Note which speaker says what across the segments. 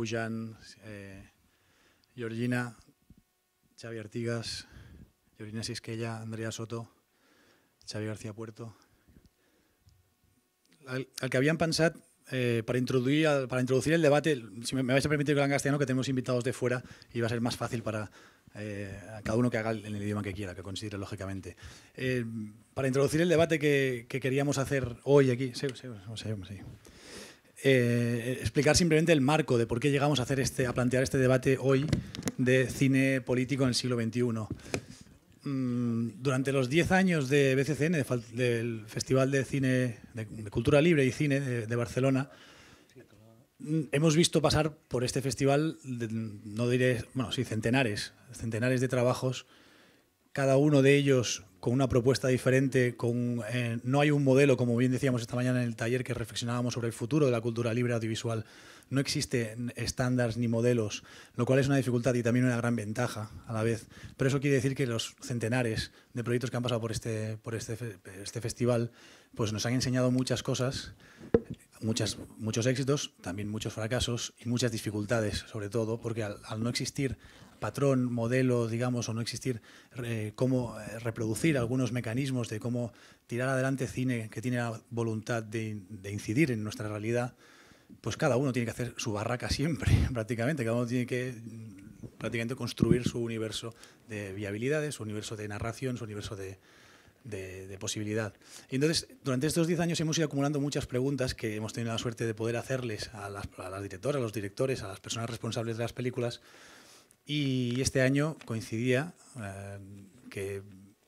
Speaker 1: Pujan, eh, Georgina, Xavi Artigas, Georgina Sisquella, Andrea Soto, Xavi García Puerto. El, el que havíem pensat eh, para, introduir, para introducir el debate, si me, me vais a permitir que lo en castellano, que tenemos invitados de fuera y va a ser más fácil para eh, a cada uno que haga en el idioma que quiera, que considere lógicamente. Eh, para introducir el debate que, que, queríamos hacer hoy aquí, sí, sí, sí. Eh, explicar simplemente el marco de por qué llegamos a, hacer este, a plantear este debate hoy de cine político en el siglo XXI. Mm, durante los 10 años de BCCN, de, del Festival de Cine de, Cultura Libre y Cine de, Barcelona, mm, hemos visto pasar por este festival, no diré, bueno, sí, centenares, centenares de trabajos, cada uno de ellos con una propuesta diferente, con, eh, no hay un modelo, como bien decíamos esta mañana en el taller que reflexionábamos sobre el futuro de la cultura libre audiovisual, no existen estándares ni modelos, lo cual es una dificultad y también una gran ventaja a la vez. Pero eso quiere decir que los centenares de proyectos que han pasado por este, por este, este festival pues nos han enseñado muchas cosas, muchas, muchos éxitos, también muchos fracasos y muchas dificultades, sobre todo, porque al, al no existir patrón, modelo, digamos, o no existir eh, cómo reproducir algunos mecanismos de cómo tirar adelante cine que tiene la voluntad de, incidir en nuestra realidad, pues cada uno tiene que hacer su barraca siempre, prácticamente. Cada uno tiene que prácticamente construir su universo de viabilidades, su universo de narración, su universo de, posibilidad. Y entonces, durante estos 10 años hemos ido acumulando muchas preguntas que hemos tenido la suerte de poder hacerles a las directoras, a los directores, a las personas responsables de las películas, y este año coincidía eh, que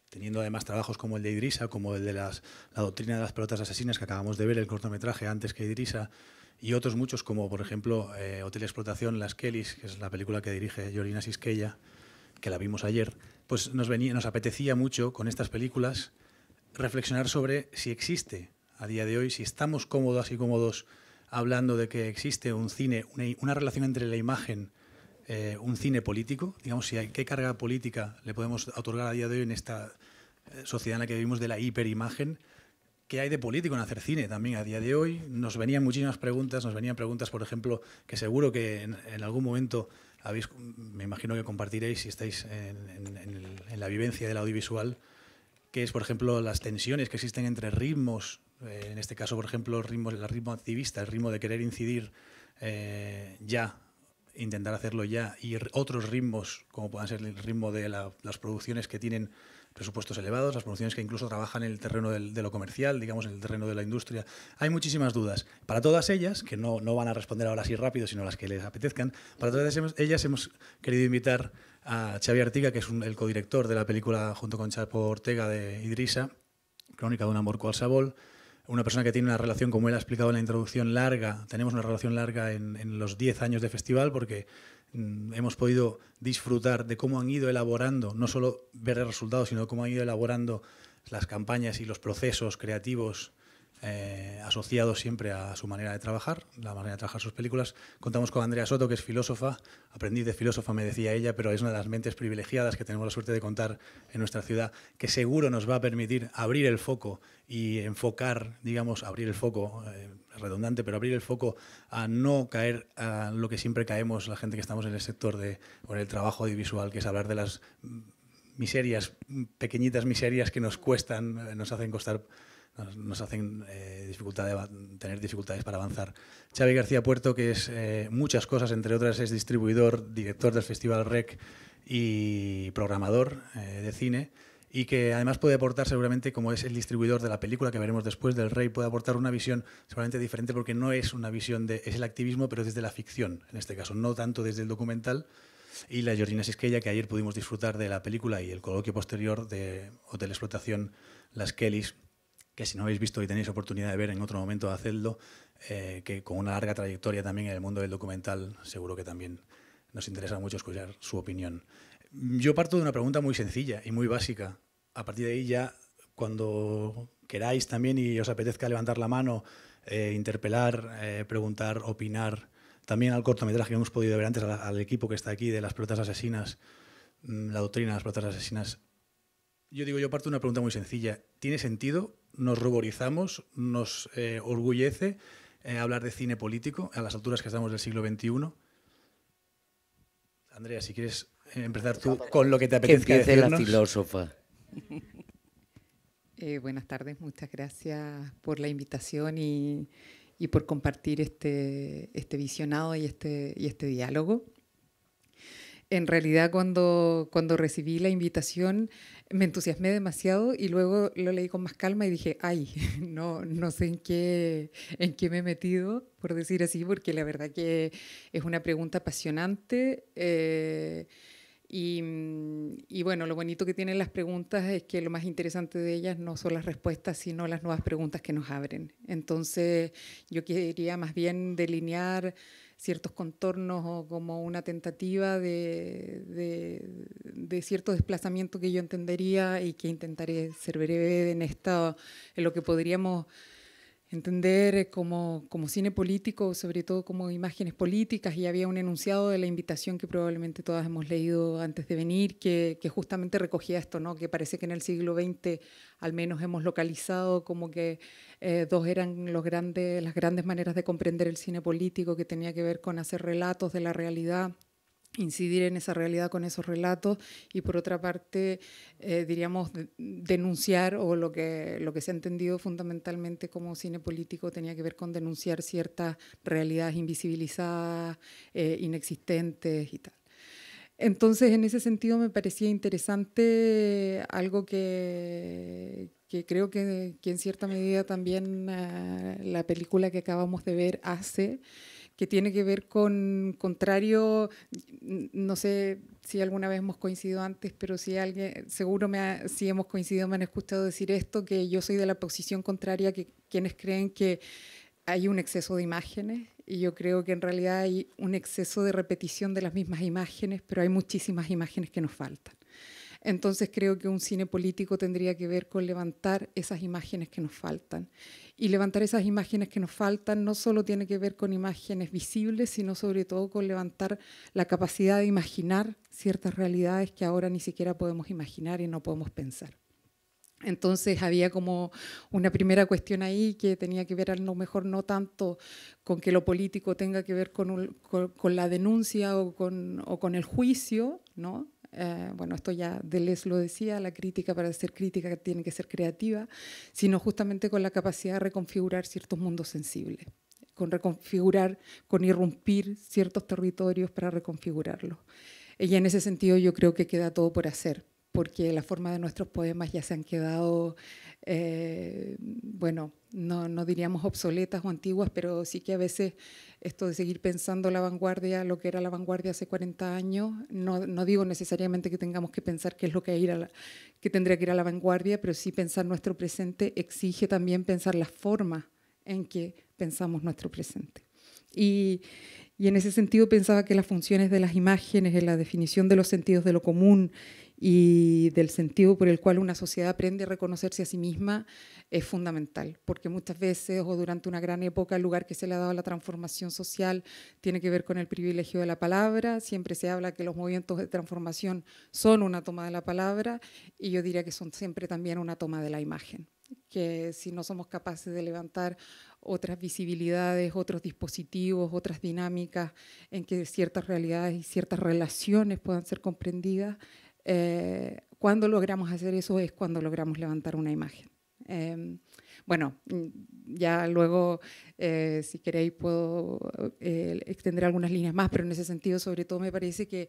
Speaker 1: teniendo además trabajos como el de Idrisa, como el de las, la doctrina de las pelotas asesinas que acabamos de ver, el cortometraje antes que Idrisa, y otros muchos como por ejemplo eh, Hotel Explotación, Las Kellys, que es la película que dirige Yorina Sisquella, que la vimos ayer, pues nos, venía, nos apetecía mucho con estas películas reflexionar sobre si existe a día de hoy, si estamos cómodos y cómodos hablando de que existe un cine, una relación entre la imagen eh, un cine político, digamos, si hay, qué carga política le podemos otorgar a día de hoy en esta eh, sociedad en la que vivimos de la hiperimagen, qué hay de político en hacer cine también a día de hoy. Nos venían muchísimas preguntas, nos venían preguntas, por ejemplo, que seguro que en, algún momento habéis, me imagino que compartiréis si estáis en, la vivencia del audiovisual, que es, por ejemplo, las tensiones que existen entre ritmos, eh, en este caso, por ejemplo, el ritmo, el ritmo activista, el ritmo de querer incidir ya intentar hacerlo ya y otros ritmos, como puedan ser el ritmo de la, las producciones que tienen presupuestos elevados, las producciones que incluso trabajan en el terreno de lo comercial, digamos, en el terreno de la industria. Hay muchísimas dudas. Para todas ellas, que no, no van a responder ahora así rápido, sino las que les apetezcan, para todas ellas hemos querido invitar a Xavi Artiga, que es un, el codirector de la película junto con Chapo Ortega de Idrisa, Crónica de un amor cual sabol, una persona que tiene una relación, como él ha explicado en la introducción, larga, tenemos una relación larga en, en los 10 años de festival porque mm, hemos podido disfrutar de cómo han ido elaborando, no solo ver el resultado, sino cómo han ido elaborando las campañas y los procesos creativos eh, asociados siempre a su manera de trabajar, la manera de trabajar sus películas. Contamos con Andrea Soto, que es filósofa, aprendiz de filósofa, me decía ella, pero es una de las mentes privilegiadas que tenemos la suerte de contar en nuestra ciudad, que seguro nos va a permitir abrir el foco y enfocar, digamos, abrir el foco, eh, redundante, pero abrir el foco a no caer a lo que siempre caemos la gente que estamos en el sector de, o en el trabajo audiovisual, que es hablar de las miserias, pequeñitas miserias que nos cuestan, nos hacen costar nos, nos hacen eh, dificultad de, tener dificultades para avanzar. Xavi García Puerto, que es eh, muchas cosas, entre otras es distribuidor, director del Festival REC y programador eh, de cine, y que además puede aportar seguramente, como es el distribuidor de la película que veremos después del Rey, puede aportar una visión seguramente diferente porque no es una visión de, es el activismo, pero desde la ficción, en este caso, no tanto desde el documental, y la Georgina Sisquella, que ayer pudimos disfrutar de la película y el coloquio posterior de Hotel Explotación Las Kellys, que si no habéis visto y tenéis oportunidad de ver en otro momento, hacedlo, eh, que con una larga trayectoria también en el mundo del documental, seguro que también nos interesa mucho escuchar su opinión. Yo parto de una pregunta muy sencilla y muy básica. A partir de ahí ya, cuando queráis también y os apetezca levantar la mano, eh, interpelar, eh, preguntar, opinar, también al cortometraje que hemos podido ver antes, al, al equipo que está aquí de las pelotas asesinas, mm, la doctrina de las pelotas asesinas, yo digo, yo parto de una pregunta muy sencilla. ¿Tiene sentido? ¿Nos ruborizamos? ¿Nos eh, orgullece eh, hablar de cine político a las alturas que estamos del siglo XXI? Andrea, si quieres empezar tú con lo que te apetece
Speaker 2: Que la filósofa.
Speaker 3: Eh, buenas tardes, muchas gracias por la invitación y, y por compartir este, este visionado y este, y este diálogo. En realidad, cuando, cuando recibí la invitación, me entusiasmé demasiado y luego lo leí con más calma y dije, ay, no, no sé en qué, en qué me he metido, por decir así, porque la verdad que es una pregunta apasionante. Eh, Mm, y, bueno, lo bonito que tienen las preguntas es que lo más interesante de ellas no son las respuestas, sino las nuevas preguntas que nos abren. Entonces, yo quería más bien delinear ciertos contornos o como una tentativa de, cierto desplazamiento que yo entendería y que intentaré ser breve en, esta, en lo que podríamos entender eh, como, como, cine político, sobre todo como imágenes políticas, y había un enunciado de la invitación que probablemente todas hemos leído antes de venir, que, que, justamente recogía esto, ¿no? que parece que en el siglo XX al menos hemos localizado como que eh, dos eran los grandes, las grandes maneras de comprender el cine político, que tenía que ver con hacer relatos de la realidad incidir en esa realidad con esos relatos y por otra parte, eh, diríamos, denunciar o lo que, lo que se ha entendido fundamentalmente como cine político tenía que ver con denunciar ciertas realidades invisibilizadas, eh, inexistentes y tal. Entonces, en ese sentido me parecía interesante algo que, creo que, en cierta medida también uh, la película que acabamos de ver hace, que tiene que ver con contrario, no sé si alguna vez hemos coincidido antes, pero si alguien, seguro me si hemos coincidido me han escuchado decir esto, que yo soy de la posición contraria, que quienes creen que hay un exceso de imágenes y yo creo que en realidad hay un exceso de repetición de las mismas imágenes, pero hay muchísimas imágenes que nos faltan. Entonces creo que un cine político tendría que ver con levantar esas imágenes que nos faltan. Y levantar esas imágenes que nos faltan no solo tiene que ver con imágenes visibles, sino sobre todo con levantar la capacidad de imaginar ciertas realidades que ahora ni siquiera podemos imaginar y no podemos pensar. Entonces había como una primera cuestión ahí que tenía que ver a lo mejor no tanto con que lo político tenga que ver con, la denuncia o con, el juicio, ¿no? Eh, bueno, esto ya Deleuze lo decía, la crítica para ser crítica tiene que ser creativa, sino justamente con la capacidad de reconfigurar ciertos mundos sensibles, con reconfigurar, con irrumpir ciertos territorios para reconfigurarlos. Y en ese sentido yo creo que queda todo por hacer, porque la forma de nuestros poemas ya se han quedado eh, bueno, no, no, diríamos obsoletas o antiguas, pero sí que a veces esto de seguir pensando la vanguardia, lo que era la vanguardia hace 40 años, no, no digo necesariamente que tengamos que pensar qué es lo que, ir a que tendría que ir a la vanguardia, pero sí pensar nuestro presente exige también pensar la forma en que pensamos nuestro presente. Y, y en ese sentido pensaba que las funciones de las imágenes, en la definición de los sentidos de lo común y del sentido por el cual una sociedad aprende a reconocerse a sí misma es fundamental, porque muchas veces o durante una gran época el lugar que se le ha dado a la transformación social tiene que ver con el privilegio de la palabra, siempre se habla que los movimientos de transformación son una toma de la palabra y yo diría que son siempre también una toma de la imagen, que si no somos capaces de levantar otras visibilidades, otros dispositivos, otras dinámicas en que ciertas realidades y ciertas relaciones puedan ser comprendidas, eh, cuando logramos hacer eso es cuando logramos levantar una imagen. Em, bueno, mm, ya luego, eh, si queréis, puedo eh, extender algunas líneas más, pero en ese sentido, sobre todo, me parece que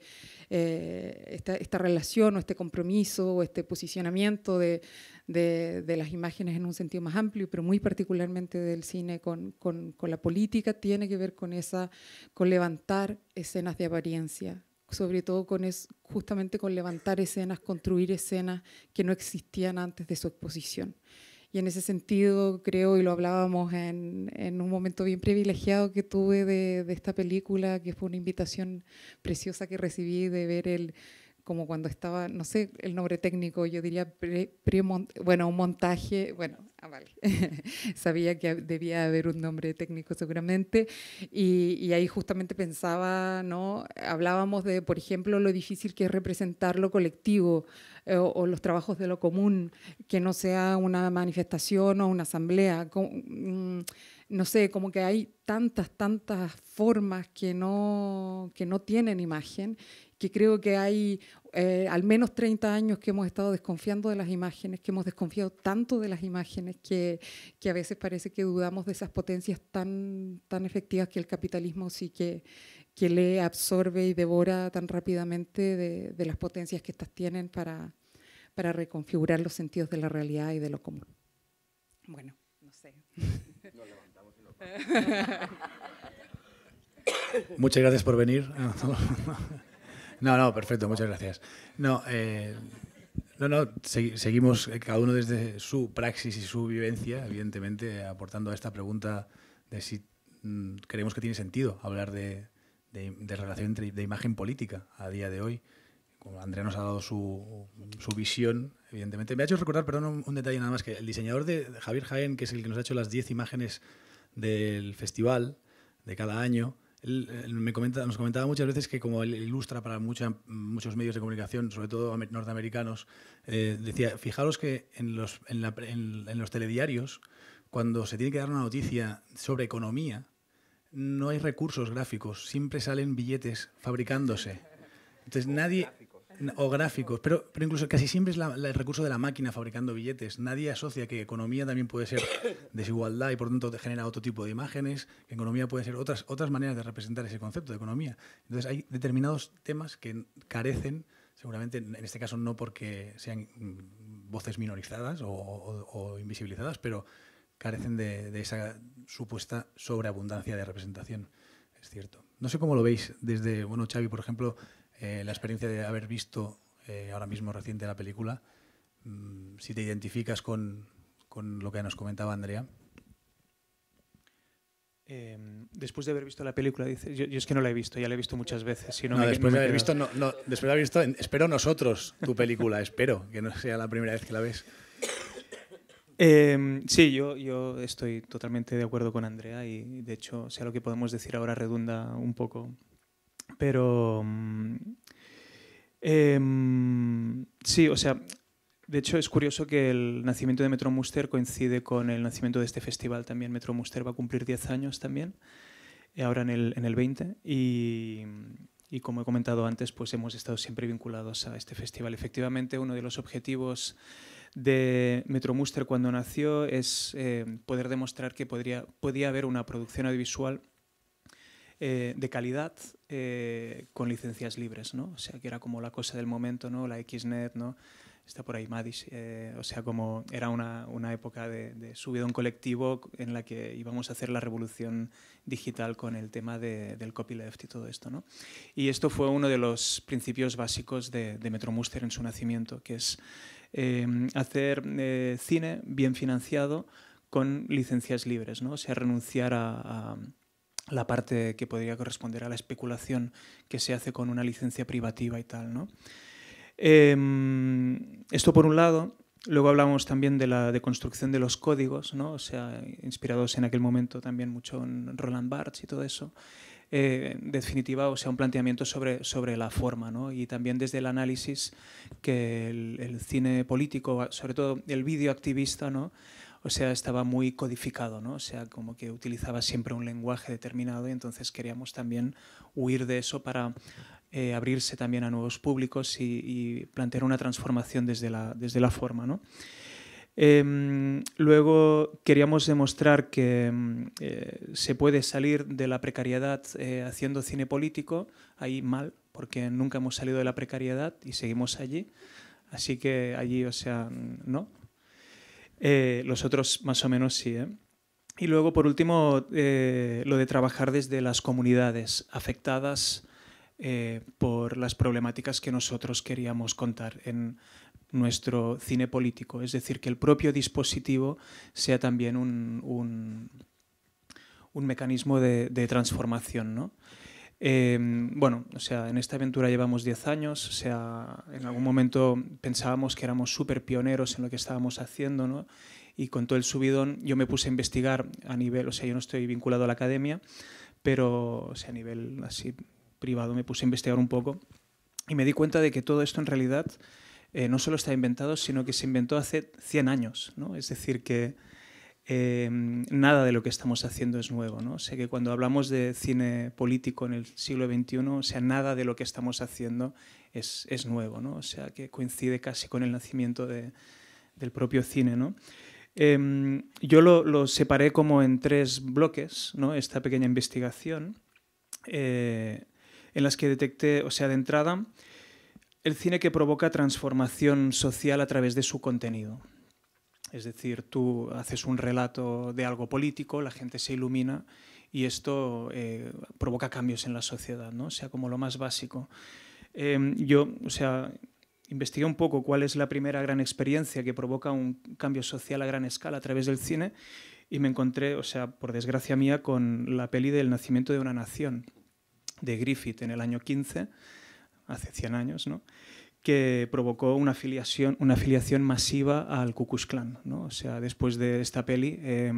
Speaker 3: esta, esta, relación o este compromiso o este posicionamiento de, de, de, las imágenes en un sentido más amplio, pero muy particularmente del cine con, con, con la política, tiene que ver con, esa, con levantar escenas de apariencia, sobre todo con justamente con levantar escenas, construir escenas que no existían antes de su exposición. Y en ese sentido creo, y lo hablábamos en, un momento bien privilegiado que tuve de, esta película, que fue una invitación preciosa que recibí de ver el, como cuando estaba, no sé el nombre técnico, yo diría, pre, pre bueno, un montaje, bueno, ah, vale. sabía que debía haber un nombre técnico seguramente, y, y, ahí justamente pensaba, ¿no? Hablábamos de, por ejemplo, lo difícil que es representar lo colectivo eh, o, o, los trabajos de lo común, que no sea una manifestación o una asamblea. Con, mm, no sé, como que hay tantas, tantas formas que no, que no tienen imagen que creo que hay eh, al menos 30 años que hemos estado desconfiando de las imágenes, que hemos desconfiado tanto de las imágenes que, que a veces parece que dudamos de esas potencias tan, tan efectivas que el capitalismo sí que, que lee, absorbe y devora tan rápidamente de, de las potencias que estas tienen para, para reconfigurar los sentidos de la realidad y de lo común. Bueno, no sé. Nos levantamos y
Speaker 1: Muchas gracias por venir. No, no, perfecto, muchas gracias. No, eh, no, no, seguimos eh, cada uno desde su praxis y su vivencia, evidentemente, aportando a esta pregunta de si mm, creemos que tiene sentido hablar de, relación entre, de imagen política a día de hoy. Andrea nos ha dado su, su visión, evidentemente. Me ha hecho recordar, perdón, un, detalle nada más, que el diseñador de Javier Jaén, que es el que nos ha hecho las 10 imágenes del festival de cada año, me comenta, nos comentaba muchas veces que como ilustra para muchos medios de comunicación, sobre todo norteamericanos, eh, decía, fijaros que en los, en, los telediarios, cuando se tiene que dar una noticia sobre economía, no hay recursos gráficos, siempre salen billetes fabricándose. Entonces nadie, o gráficos, pero, pero incluso casi siempre es el recurso de la máquina fabricando billetes. Nadie asocia que economía también puede ser desigualdad y por tanto genera otro tipo de imágenes, que economía puede ser otras, otras maneras de representar ese concepto de economía. Entonces hay determinados temas que carecen, seguramente en este caso no porque sean voces minorizadas o, invisibilizadas, pero carecen de, de esa supuesta sobreabundancia de representación. Es cierto. No sé cómo lo veis desde, bueno, Xavi, por ejemplo, eh, la experiencia de haber visto eh, ahora mismo reciente la película, mm, si te identificas con, con, lo que nos comentaba Andrea.
Speaker 2: Em, después de haber visto la película, dice, yo, es que no la he visto, ya la he visto muchas veces.
Speaker 1: no, después, de haber visto, no, después de haber visto, espero nosotros tu película, espero que no sea la primera vez que la ves.
Speaker 2: Em, sí, yo, yo estoy totalmente de acuerdo con Andrea y de hecho, sea lo que podemos decir ahora redunda un poco pero em, sí, o sea, de hecho es curioso que el nacimiento de Metro Muster coincide con el nacimiento de este festival también. Metro Muster va a cumplir 10 años también, eh, ahora en el, en el 20, y, y, como he comentado antes, pues hemos estado siempre vinculados a este festival. Efectivamente, uno de los objetivos de Metro Muster cuando nació es eh, poder demostrar que podría, podía haber una producción audiovisual eh, de calidad eh, con licencias libres, ¿no? O sea, que era como la cosa del momento, ¿no? La XNet, ¿no? Está por ahí Madis, eh, o sea, como era una, una época de, de subidón colectivo en la que íbamos a hacer la revolución digital con el tema de, del copyleft y todo esto, ¿no? Y esto fue uno de los principios básicos de, de Metromuster en su nacimiento, que es hacer cine bien financiado con licencias libres, ¿no? O sea, renunciar a la parte que podría corresponder a la especulación que se hace con una licencia privativa y tal. ¿no? Em, esto por un lado. Luego hablamos también de la deconstrucción de los códigos, ¿no? o sea, inspirados en aquel momento también mucho en Roland Barthes y todo eso. Eh, en definitiva, o sea, un planteamiento sobre, sobre la forma, ¿no? y también desde el análisis que el, el cine político, sobre todo el vídeo activista, ¿no? O sea, estaba muy codificado, ¿no? O sea, como que utilizaba siempre un lenguaje determinado y entonces queríamos también huir de eso para eh, abrirse también a nuevos públicos y, plantear una transformación desde la, desde la forma, ¿no? Em, luego queríamos demostrar que em, eh, se puede salir de la precariedad eh, haciendo cine político, ahí mal, porque nunca hemos salido de la precariedad y seguimos allí. Así que allí, o sea, no, eh, los otros más o menos sí. ¿eh? Y luego, por último, eh, lo de trabajar desde las comunidades afectadas por las problemáticas que nosotros queríamos contar en nuestro cine político. Es decir, que el propio dispositivo sea también un, un, mecanismo de, de transformación. ¿no? Em, bueno, o sea, en esta aventura llevamos 10 años, o sea, en algún momento pensábamos que éramos súper pioneros en lo que estábamos haciendo, ¿no? Y con todo el subidón yo me puse a investigar a nivel, o sea, yo no estoy vinculado a la academia, pero o sea, a nivel así privado me puse a investigar un poco y me di cuenta de que todo esto en realidad eh, no solo está inventado, sino que se inventó hace 100 años, ¿no? Es decir, que Em, nada de lo que estamos haciendo es nuevo. ¿no? Sea que cuando hablamos de cine político en el siglo XXI, sea, nada de lo que estamos haciendo es, es nuevo. ¿no? O sea que coincide casi con el nacimiento de, del propio cine. ¿no? Em, yo lo, lo, separé como en tres bloques, ¿no? esta pequeña investigación, eh, en las que detecté, o sea, de entrada, el cine que provoca transformación social a través de su contenido. Es decir, tú haces un relato de algo político, la gente se ilumina y esto eh, provoca cambios en la sociedad, ¿no? O sea, como lo más básico. Eh, yo, o sea, investigué un poco cuál es la primera gran experiencia que provoca un cambio social a gran escala a través del cine y me encontré, o sea, por desgracia mía, con la peli del nacimiento de una nación de Griffith en el año 15, hace 100 años, ¿no? Que provocó una afiliación, una afiliación masiva al Ku Klux Klan. ¿no? O sea, después de esta peli, eh,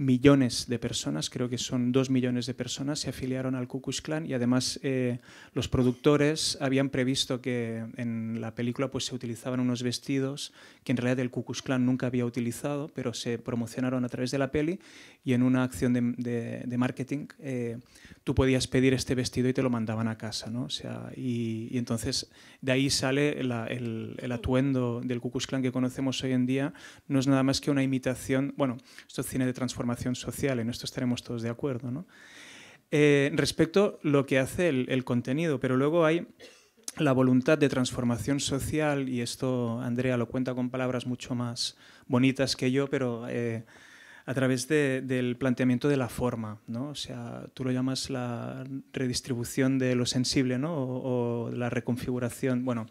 Speaker 2: millones de personas, creo que son dos millones de personas, se afiliaron al Ku Klux Klan y además eh, los productores habían previsto que en la película pues, se utilizaban unos vestidos que en realidad el Ku Klux Klan nunca había utilizado, pero se promocionaron a través de la peli y en una acción de, de, de marketing eh, tú podías pedir este vestido y te lo mandaban a casa. ¿no? O sea, y, entonces de ahí sale el, atuendo del Ku Klux Klan que conocemos hoy en día, no es nada más que una imitación, bueno, esto es cine de transformación social, en esto estaremos todos de acuerdo. ¿no? Eh, respecto a lo que hace el, el, contenido, pero luego hay la voluntad de transformación social, y esto Andrea lo cuenta con palabras mucho más bonitas que yo, pero eh, a través de, del planteamiento de la forma, ¿no? O sea, tú lo llamas la redistribución de lo sensible, ¿no? O, o la reconfiguración, bueno,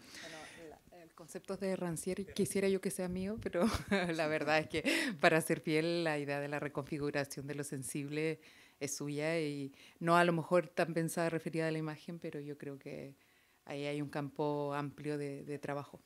Speaker 3: conceptos de Rancière quisiera yo que sea mío, pero la verdad es que para ser fiel la idea de la reconfiguración de lo sensible es suya y no a lo mejor tan pensada referida a la imagen, pero yo creo que ahí hay un campo amplio de, de trabajo.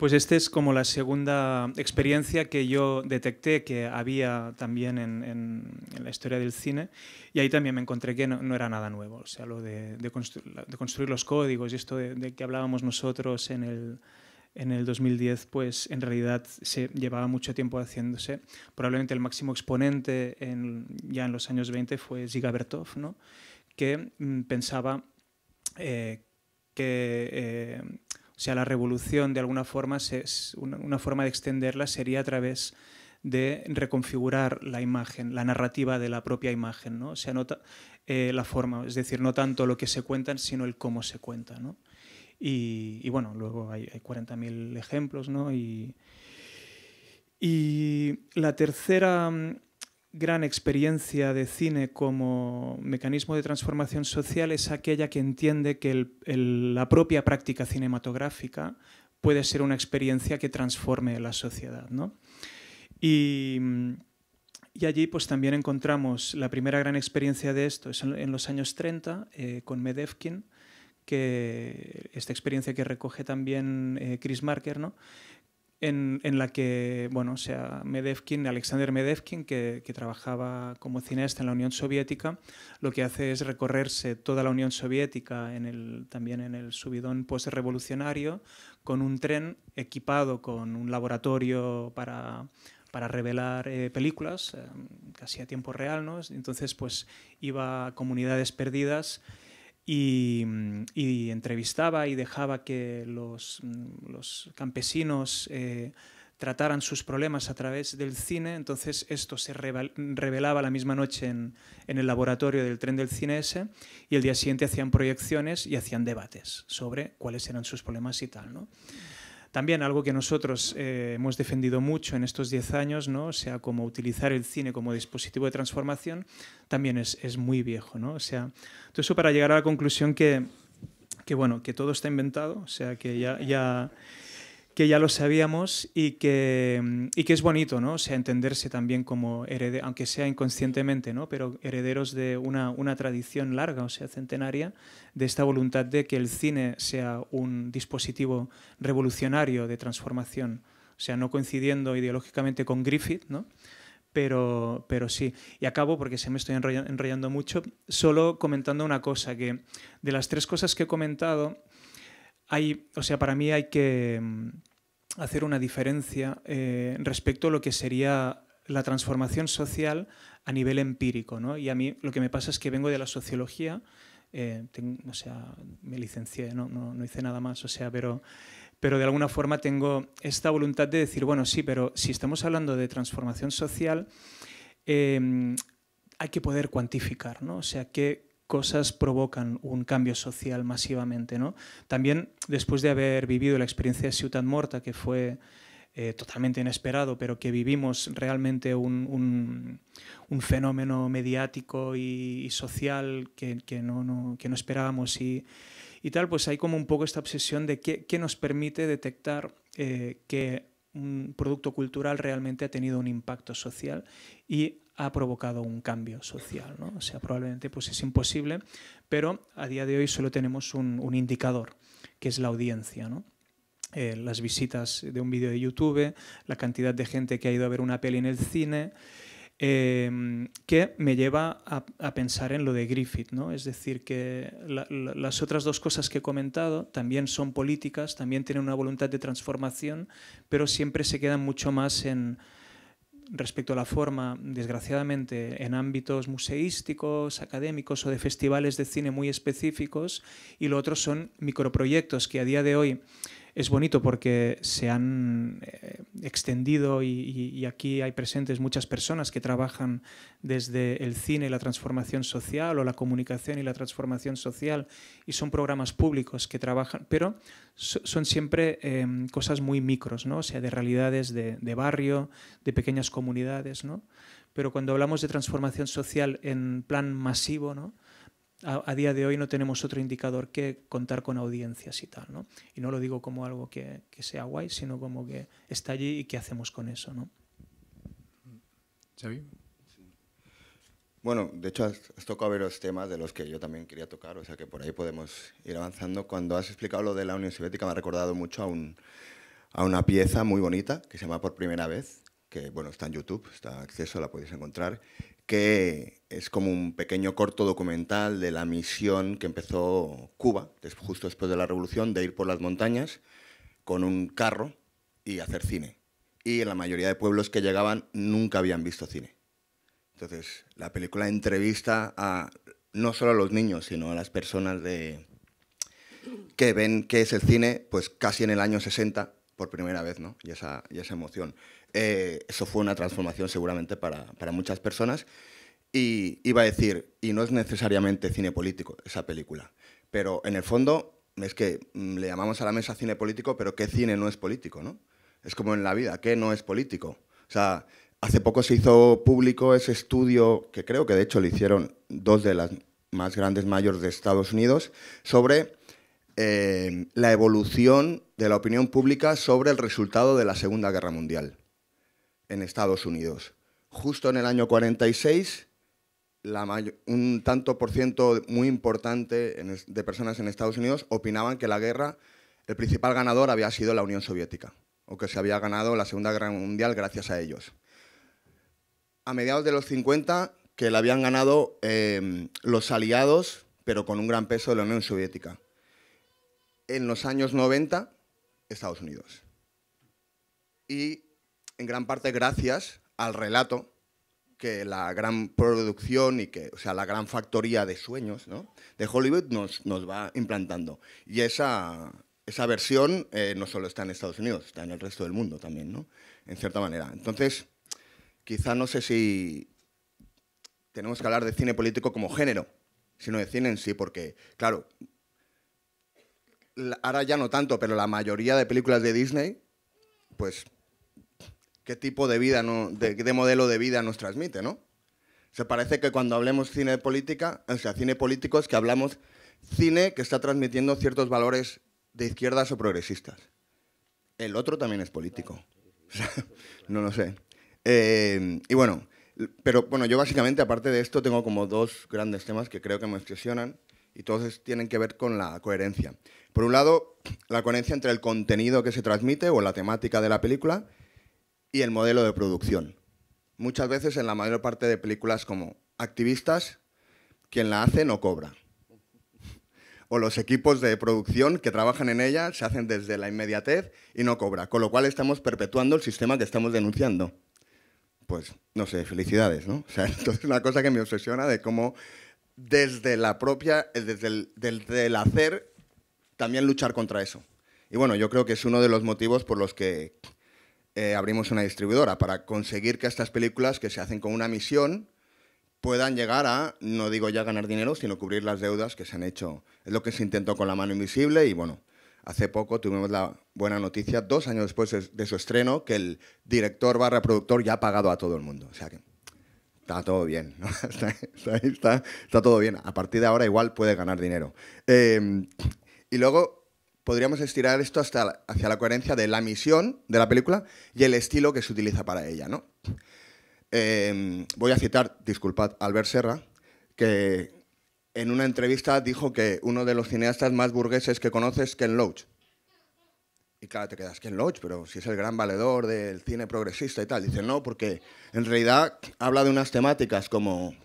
Speaker 2: Pues esta es como la segunda experiencia que yo detecté que había también en, la historia del cine y ahí también me encontré que no, era nada nuevo, o sea, lo de, de, constru de construir los códigos y esto de, que hablábamos nosotros en el, en el 2010, pues en realidad se llevaba mucho tiempo haciéndose. Probablemente el máximo exponente en, ya en los años 20 fue Ziga Bertov, ¿no? que mm, pensaba eh, que... Eh, o sea, la revolución, de alguna forma, es una, forma de extenderla sería a través de reconfigurar la imagen, la narrativa de la propia imagen, ¿no? O sea, eh, la forma, es decir, no tanto lo que se cuenta, sino el cómo se cuenta, ¿no? Y, bueno, luego hay, hay 40.000 ejemplos, ¿no? Y, y la tercera gran experiencia de cine como mecanismo de transformación social es aquella que entiende que la propia práctica cinematográfica puede ser una experiencia que transforme la sociedad. ¿no? Y, allí pues, también encontramos la primera gran experiencia de esto, es en, en los años 30, eh, con Medevkin, que esta experiencia que recoge también eh, Chris Marker, ¿no? En, en, la que, bueno, o sea, Medevkin, Alexander Medevkin, que, que, trabajaba como cineasta en la Unión Soviética, lo que hace es recorrerse toda la Unión Soviética, en el, también en el subidón postrevolucionario, con un tren equipado con un laboratorio para, para revelar eh, películas, eh, casi a tiempo real, ¿no? Entonces, pues iba a comunidades perdidas y, y, entrevistaba y dejaba que los, los campesinos eh, trataran sus problemas a través del cine, entonces esto se revelaba la misma noche en, en, el laboratorio del tren del cine ese y el día siguiente hacían proyecciones y hacían debates sobre cuáles eran sus problemas y tal. ¿no? También algo que nosotros eh, hemos defendido mucho en estos 10 años, ¿no? o sea, como utilizar el cine como dispositivo de transformación, también es, es muy viejo. ¿no? O sea, todo eso para llegar a la conclusión que, que, bueno, que todo está inventado, o sea, que ya, ya, que ya lo sabíamos y que, y que es bonito, ¿no? O sea, entenderse también como herederos, aunque sea inconscientemente, ¿no? Pero herederos de una, una tradición larga, o sea, centenaria, de esta voluntad de que el cine sea un dispositivo revolucionario de transformación, o sea, no coincidiendo ideológicamente con Griffith, ¿no? Pero, pero sí. Y acabo, porque se me estoy enrollando, enrollando mucho, solo comentando una cosa, que de las tres cosas que he comentado, hay, o sea, para mí hay que mm, hacer una diferencia eh, respecto a lo que sería la transformación social a nivel empírico. ¿no? Y a mí lo que me pasa es que vengo de la sociología, eh, o sea, me licencié, ¿no? No, hice nada más, o sea, pero, pero de alguna forma tengo esta voluntad de decir, bueno, sí, pero si estamos hablando de transformación social, eh, hay que poder cuantificar, ¿no? O sea, qué cosas provocan un cambio social masivamente, ¿no? También después de haber vivido la experiencia de Ciutat Morta, que fue eh, totalmente inesperado, pero que vivimos realmente un, un, fenómeno mediático y, social que, que, no, no, que no esperábamos y, y, tal, pues hay como un poco esta obsesión de qué, qué nos permite detectar eh, que un producto cultural realmente ha tenido un impacto social y ha provocado un cambio social. ¿no? O sea, probablemente pues es imposible, pero a día de hoy solo tenemos un, un indicador, que es la audiencia. ¿no? Eh, las visitas de un vídeo de YouTube, la cantidad de gente que ha ido a ver una peli en el cine, em, que me lleva a, pensar en lo de Griffith. ¿no? Es decir, que las otras dos cosas que he comentado también son políticas, también tienen una voluntad de transformación, pero siempre se quedan mucho más en respecto a la forma, desgraciadamente, en ámbitos museísticos, académicos o de festivales de cine muy específicos, y lo otro son microproyectos que a día de hoy es bonito porque se han eh, extendido y, aquí hay presentes muchas personas que trabajan desde el cine y la transformación social o la comunicación y la transformación social y son programas públicos que trabajan, pero son siempre em, cosas muy micros, ¿no? o sea, de realidades de, de barrio, de pequeñas comunidades. ¿no? Pero cuando hablamos de transformación social en plan masivo, ¿no? A, día de hoy no tenemos otro indicador que contar con audiencias y tal. ¿no? Y no lo digo como algo que, que, sea guay, sino como que está allí y qué hacemos con eso. ¿no?
Speaker 1: Xavi.
Speaker 4: Bueno, de hecho has, tocado varios temas de los que yo también quería tocar, o sea que por ahí podemos ir avanzando. Cuando has explicado lo de la Unión Soviética me ha recordado mucho a, un, a una pieza muy bonita que se llama Por Primera Vez, que bueno, está en YouTube, está acceso, la podéis encontrar, que es como un pequeño corto documental de la misión que empezó Cuba, justo después de la revolución, de ir por las montañas con un carro y hacer cine. Y en la mayoría de pueblos que llegaban nunca habían visto cine. Entonces, la película entrevista a no solo a los niños, sino a las personas de, que ven qué es el cine, pues casi en el año 60 por primera vez, ¿no? Y esa, y esa emoción. Eh, eso fue una transformación seguramente para, para, muchas personas. Y iba a decir, y no es necesariamente cine político esa película, pero en el fondo es que mm, le llamamos a la mesa cine político, pero ¿qué cine no es político? ¿no? Es como en la vida, ¿qué no es político? O sea, hace poco se hizo público ese estudio, que creo que de hecho lo hicieron dos de las más grandes mayores de Estados Unidos, sobre eh, la evolución de la opinión pública sobre el resultado de la Segunda Guerra Mundial en Estados Unidos. Justo en el año 46, un tanto por ciento muy importante de personas en Estados Unidos opinaban que la guerra, el principal ganador había sido la Unión Soviética, o que se había ganado la Segunda Guerra Mundial gracias a ellos. A mediados de los 50, que la habían ganado em, los aliados, pero con un gran peso de la Unión Soviética. En los años 90, Estados Unidos. Y en gran parte gracias al relato que la gran producción y que, o sea, la gran factoría de sueños de Hollywood nos, nos va implantando. Y esa, esa versión eh, no solo está en Estados Unidos, está en el resto del mundo también, ¿no? En cierta manera. Entonces, quizá no sé si tenemos que hablar de cine político como género, sino de cine en sí, porque, claro, ahora ya no tanto, pero la mayoría de películas de Disney, pues qué tipo de vida, de, modelo de vida nos transmite, ¿no? Se parece que cuando hablemos cine de política, o sea, cine político es que hablamos cine que está transmitiendo ciertos valores de izquierdas o progresistas. El otro también es político. no lo sé. Eh, y bueno, pero bueno, yo básicamente, aparte de esto, tengo como dos grandes temas que creo que me obsesionan y todos tienen que ver con la coherencia. Por un lado, la coherencia entre el contenido que se transmite o la temática de la película y el modelo de producción. Muchas veces en la mayor parte de películas como activistas, quien la hace no cobra. O los equipos de producción que trabajan en ella se hacen desde la inmediatez y no cobra. Con lo cual estamos perpetuando el sistema que estamos denunciando. pues, no sé, felicidades, ¿no? O sea, entonces una cosa que me obsesiona de cómo desde la propia, desde el, desde el hacer, también luchar contra eso. Y bueno, yo creo que es uno de los motivos por los que eh, abrimos una distribuidora, para conseguir que estas películas que se hacen con una misión puedan llegar a, no digo ya ganar dinero, sino cubrir las deudas que se han hecho. Es lo que se intentó con La mano invisible y bueno, hace poco tuvimos la buena noticia, dos años después de, su estreno, que el director barra productor ya ha pagado a todo el mundo. O sea que está todo bien, está, todo bien. A partir de ahora igual puede ganar dinero. Eh, y luego podríamos estirar esto hasta hacia la coherencia de la misión de la película y el estilo que se utiliza para ella. ¿no? Em, voy a citar, disculpad, Albert Serra, que en una entrevista dijo que uno de los cineastas más burgueses que conoces es Ken Loach. Y claro, te quedas, Ken Loach, pero si es el gran valedor del cine progresista y tal. Dice, no, porque en realidad habla de unas temáticas como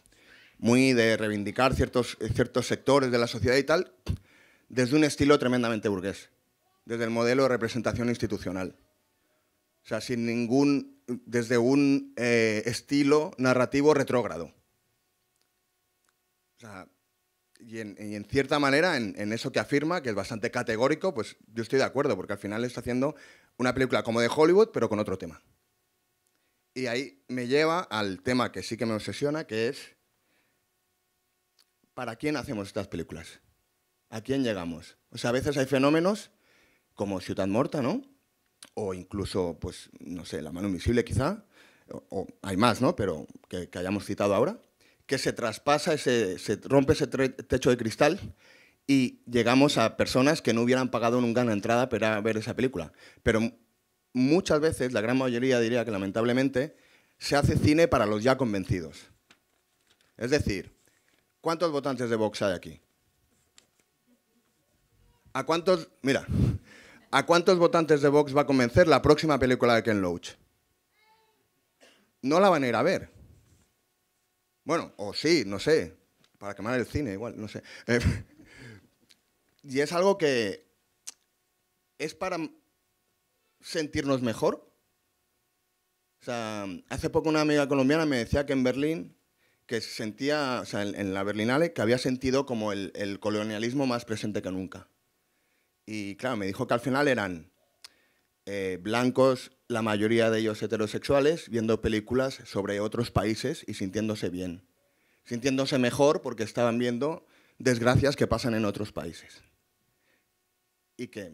Speaker 4: muy de reivindicar ciertos, ciertos sectores de la sociedad y tal, desde un estilo tremendamente burgués, desde el modelo de representación institucional. O sea, sin ningún, desde un eh, estilo narrativo retrógrado. O sea, y, en, cierta manera, en, en, eso que afirma, que es bastante categórico, pues yo estoy de acuerdo, porque al final está haciendo una película como de Hollywood, pero con otro tema. Y ahí me lleva al tema que sí que me obsesiona, que es, ¿para quién hacemos estas películas? ¿A quién llegamos? O sea, a veces hay fenómenos como Ciudad Morta, ¿no? O incluso, pues, no sé, La mano invisible quizá, o, hay más, ¿no? Pero que, hayamos citado ahora, que se traspasa, ese, se rompe ese techo de cristal y llegamos a personas que no hubieran pagado nunca una entrada para ver esa película. Pero muchas veces, la gran mayoría diría que lamentablemente, se hace cine para los ya convencidos. Es decir, ¿cuántos votantes de Vox hay aquí? ¿A cuántos, mira, ¿a cuántos votantes de Vox va a convencer la próxima película de Ken Loach? No la van a ir a ver. Bueno, o sí, no sé, para quemar el cine, igual, no sé. Eh, y es algo que es para sentirnos mejor. O sea, hace poco una amiga colombiana me decía que en Berlín, que sentía, o sea, en, la Berlinale, que había sentido como el colonialismo más presente que nunca. Y claro, me dijo que al final eran eh, blancos, la mayoría de ellos heterosexuales, viendo películas sobre otros países y sintiéndose bien. Sintiéndose mejor porque estaban viendo desgracias que pasan en otros países. Y que,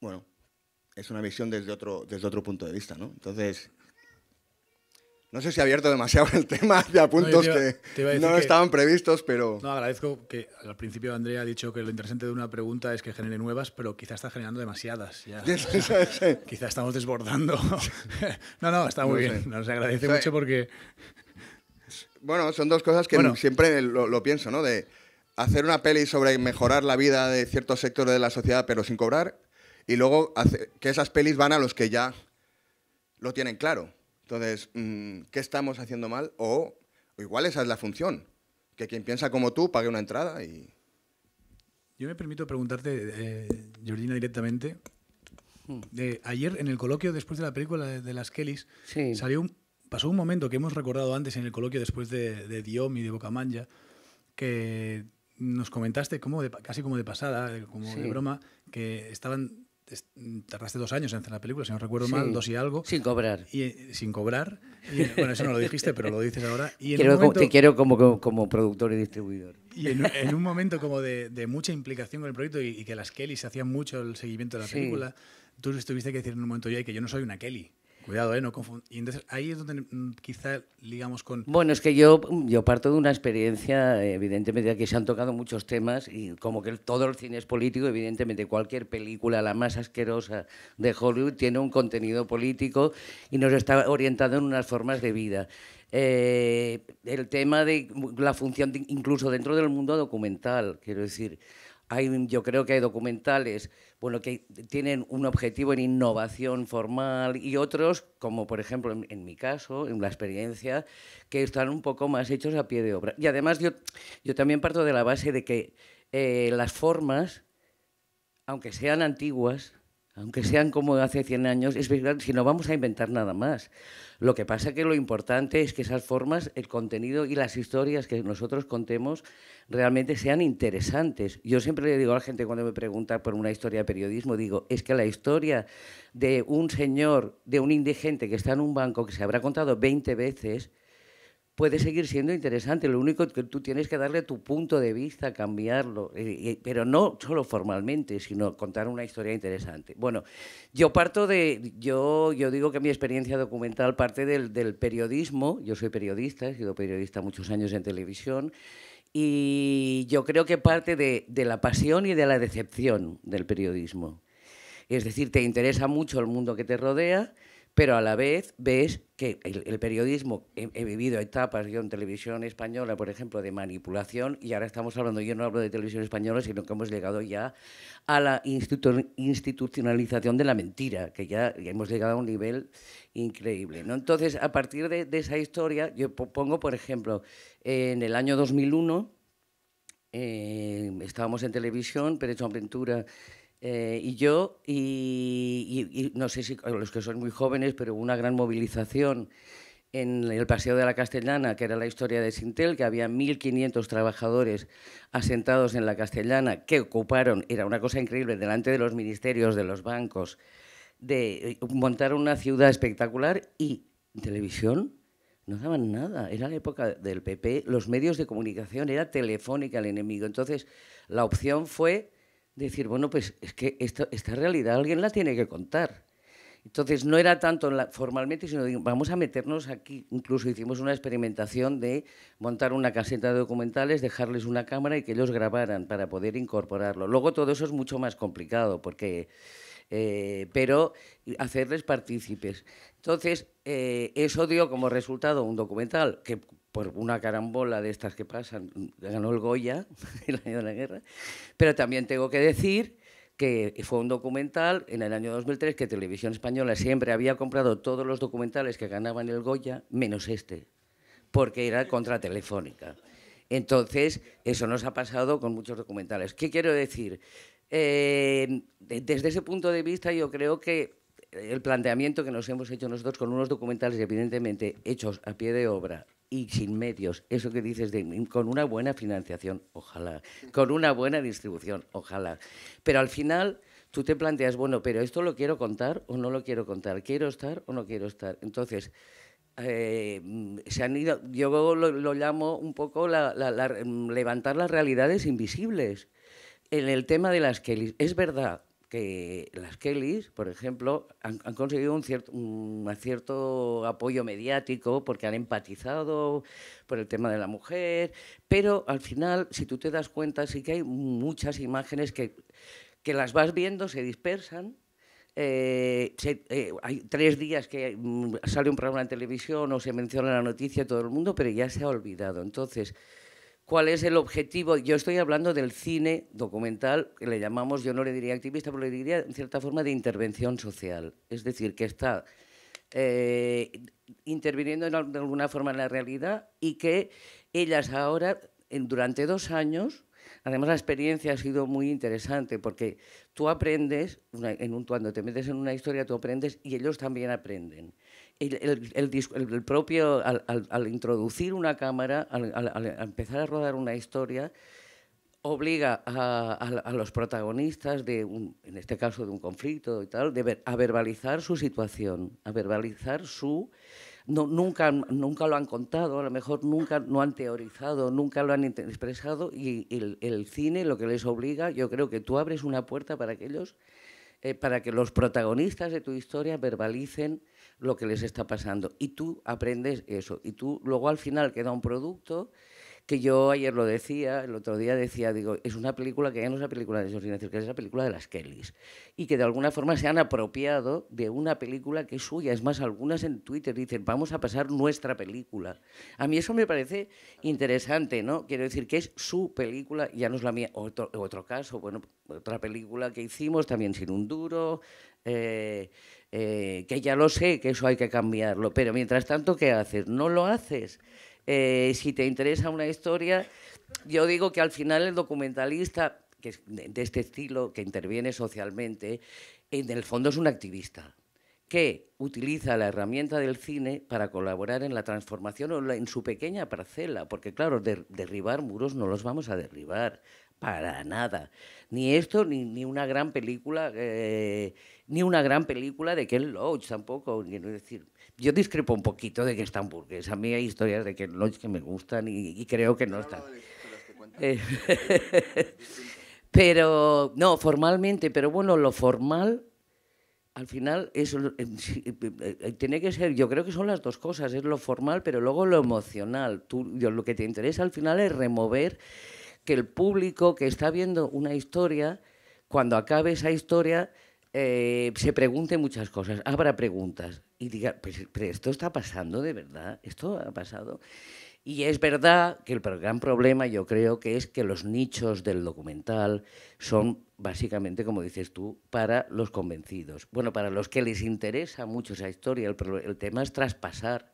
Speaker 4: bueno, es una visión desde otro, desde otro punto de vista, ¿no? Entonces, no sé si he abierto demasiado el tema hacia puntos que no estaban previstos, pero...
Speaker 1: No, agradezco que al principio Andrea ha dicho que lo interesante de una pregunta es que genere nuevas, pero quizá está generando demasiadas. Ya. quizá estamos desbordando. no, no, está muy bien. Nos agradece mucho porque...
Speaker 4: Bueno, son dos cosas que siempre lo, pienso, ¿no? De hacer una peli sobre mejorar la vida de ciertos sectores de la sociedad, pero sin cobrar, y luego que esas pelis van a los que ya lo tienen claro. Entonces, mm, ¿qué estamos haciendo mal? O, igual esa es la función, que quien piensa como tú pague una entrada y...
Speaker 1: Yo me permito preguntarte, eh, Georgina, directamente. Hmm. ayer en el coloquio después de la película de, las Kellys salió pasó un momento que hemos recordado antes en el coloquio después de, de Diom y de Bocamanja, que nos comentaste como casi como de pasada, como de broma, que estaban tardaste dos años en hacer la película, si no recuerdo mal, dos y algo.
Speaker 5: Sin cobrar.
Speaker 1: Y, sin cobrar. bueno, eso no lo dijiste, pero lo dices ahora.
Speaker 5: Y te quiero como, como, productor y distribuidor.
Speaker 1: Y en, un momento como de, mucha implicación con el proyecto y, que las Kelly se hacían mucho el seguimiento de la película, tú tuviste que decir en un momento ya que yo no soy una Kelly. Cuidado, ¿eh? No Y entonces ahí es donde mm, quizá ligamos con...
Speaker 5: Bueno, es que yo, yo parto de una experiencia, evidentemente, que se han tocado muchos temas y como que todo el cine es político, evidentemente cualquier película, la más asquerosa de Hollywood, tiene un contenido político y nos está orientado en unas formas de vida. Eh, el tema de la función, incluso dentro del mundo documental, quiero decir, hay, yo creo que hay documentales bueno, que tienen un objetivo en innovación formal y otros, como por ejemplo en, mi caso, en la experiencia, que están un poco más hechos a pie de obra. Y además yo, yo también parto de la base de que eh, las formas, aunque sean antiguas, aunque sean como hace 100 años, es verdad, si no vamos a inventar nada más. Lo que pasa que lo importante es que esas formas, el contenido y las historias que nosotros contemos realmente sean interesantes. Yo siempre le digo a la gente cuando me pregunta por una historia de periodismo, digo, es que la historia de un señor, de un indigente que está en un banco que se habrá contado 20 veces, puede seguir siendo interesante. Lo único que tú tienes que darle tu punto de vista, cambiarlo, pero no solo formalmente, sino contar una historia interesante. Bueno, yo parto de, yo, yo digo que mi experiencia documental parte del, del periodismo. Yo soy periodista, he sido periodista muchos años en televisión. Y yo creo que parte de, de la pasión y de la decepción del periodismo. Es decir, te interesa mucho el mundo que te rodea, pero a la vez ves que el, periodismo, he, vivido etapas yo en televisión española, por ejemplo, de manipulación, y ahora estamos hablando, yo no hablo de televisión española, sino que hemos llegado ya a la institucionalización de la mentira, que ya, hemos llegado a un nivel increíble. Entonces, a partir de, esa historia, yo pongo, por ejemplo, en el año 2001, eh, estábamos en televisión, Perecho Aventura eh, y yo, y, no sé si los que son muy jóvenes, pero una gran movilización en el Paseo de la Castellana, que era la historia de Sintel, que había 1.500 trabajadores asentados en la Castellana que ocuparon, era una cosa increíble, delante de los ministerios, de los bancos, de eh, montar una ciudad espectacular y televisión no daban nada. Era la época del PP, los medios de comunicación, era telefónica el enemigo. Entonces, la opción fue decir, bueno, pues es que esta, realidad alguien la tiene que contar. Entonces no era tanto formalmente, sino vamos a meternos aquí. Incluso hicimos una experimentación de montar una caseta de documentales, dejarles una cámara y que ellos grabaran para poder incorporarlo. Luego todo eso es mucho más complicado, porque, eh, pero hacerles partícipes. Entonces eh, eso dio como resultado un documental que por una carambola de estas que pasan, ganó el Goya el año de la guerra. Pero también tengo que decir que fue un documental en el año 2003 que Televisión Española siempre había comprado todos los documentales que ganaban el Goya, menos este, porque era contra Telefónica. Entonces, eso nos ha pasado con muchos documentales. ¿Qué quiero decir? Eh, desde ese punto de vista, yo creo que el planteamiento que nos hemos hecho nosotros con unos documentales evidentemente hechos a pie de obra y sin medios, eso que dices de con una buena financiación, ojalá, con una buena distribución, ojalá. Pero al final tú te planteas, bueno, pero esto lo quiero contar o no lo quiero contar, quiero estar o no quiero estar. Entonces, eh, se han ido, yo lo, llamo un poco levantar las realidades invisibles. En el tema de las Kellys, es verdad, que las Kellys, por ejemplo, han, conseguido un cierto, un cierto apoyo mediático porque han empatizado por el tema de la mujer, pero al final, si tú te das cuenta, sí que hay muchas imágenes que, que las vas viendo, se dispersan. Eh, eh, hay tres días que mm, sale un programa en televisión o se menciona la noticia todo el mundo, pero ya se ha olvidado. Entonces, cuál es el objetivo. Yo estoy hablando del cine documental, que le llamamos, yo no le diría activista, pero le diría en cierta forma de intervención social. Es decir, que está eh, interviniendo de alguna forma en la realidad y que ellas ahora, durante dos años, Además, la experiencia ha sido muy interesante porque tú aprendes, en un, cuando te metes en una historia, tú aprendes y ellos también aprenden el, propio, al, introducir una cámara, al, empezar a rodar una historia, obliga a, los protagonistas, de en este caso de un conflicto y tal, de a verbalizar su situación, a verbalizar su... No, nunca, nunca lo han contado, a lo mejor nunca no han teorizado, nunca lo han expresado y el, el cine lo que les obliga, yo creo que tú abres una puerta para que ellos, eh, para que los protagonistas de tu historia verbalicen lo que les está pasando. Y tú aprendes eso. Y tú luego al final queda un producto que yo ayer lo decía, el otro día decía, digo, es una película que ya no es una película de George que es la película de las Kellys. Y que de alguna forma se han apropiado de una película que es suya. Es más, algunas en Twitter dicen, vamos a pasar nuestra película. A mí eso me parece interesante, ¿no? Quiero decir que es su película, ya no es la mía. Otro, otro caso, bueno, otra película que hicimos también sin un duro. Eh, eh, que ya lo sé, que eso hay que cambiarlo, pero mientras tanto, ¿qué haces? No lo haces. Eh, si te interesa una historia, yo digo que al final el documentalista que de este estilo, que interviene socialmente, en el fondo es un activista que utiliza la herramienta del cine para colaborar en la transformación o en su pequeña parcela, porque claro, derribar muros no los vamos a derribar para nada. Ni esto, ni, una gran película, eh, ni una gran película de Ken Loach tampoco. Quiero decir, yo discrepo un poquito de que están burgues. A mí hay historias de Ken Loach que me gustan y, creo que no están. Eh, pero, no, formalmente, pero bueno, lo formal al final eso eh, tiene que ser, yo creo que son las dos cosas, es lo formal, pero luego lo emocional. Tú, lo que te interesa al final es remover que el público que está viendo una historia, cuando acabe esa historia, eh, se pregunte muchas cosas, habrá preguntas y diga, pues, pero esto está pasando de verdad, esto ha pasado. Y es verdad que el gran problema yo creo que es que los nichos del documental son básicamente, como dices tú, para los convencidos. Bueno, para los que les interesa mucho esa historia, el, el tema es traspasar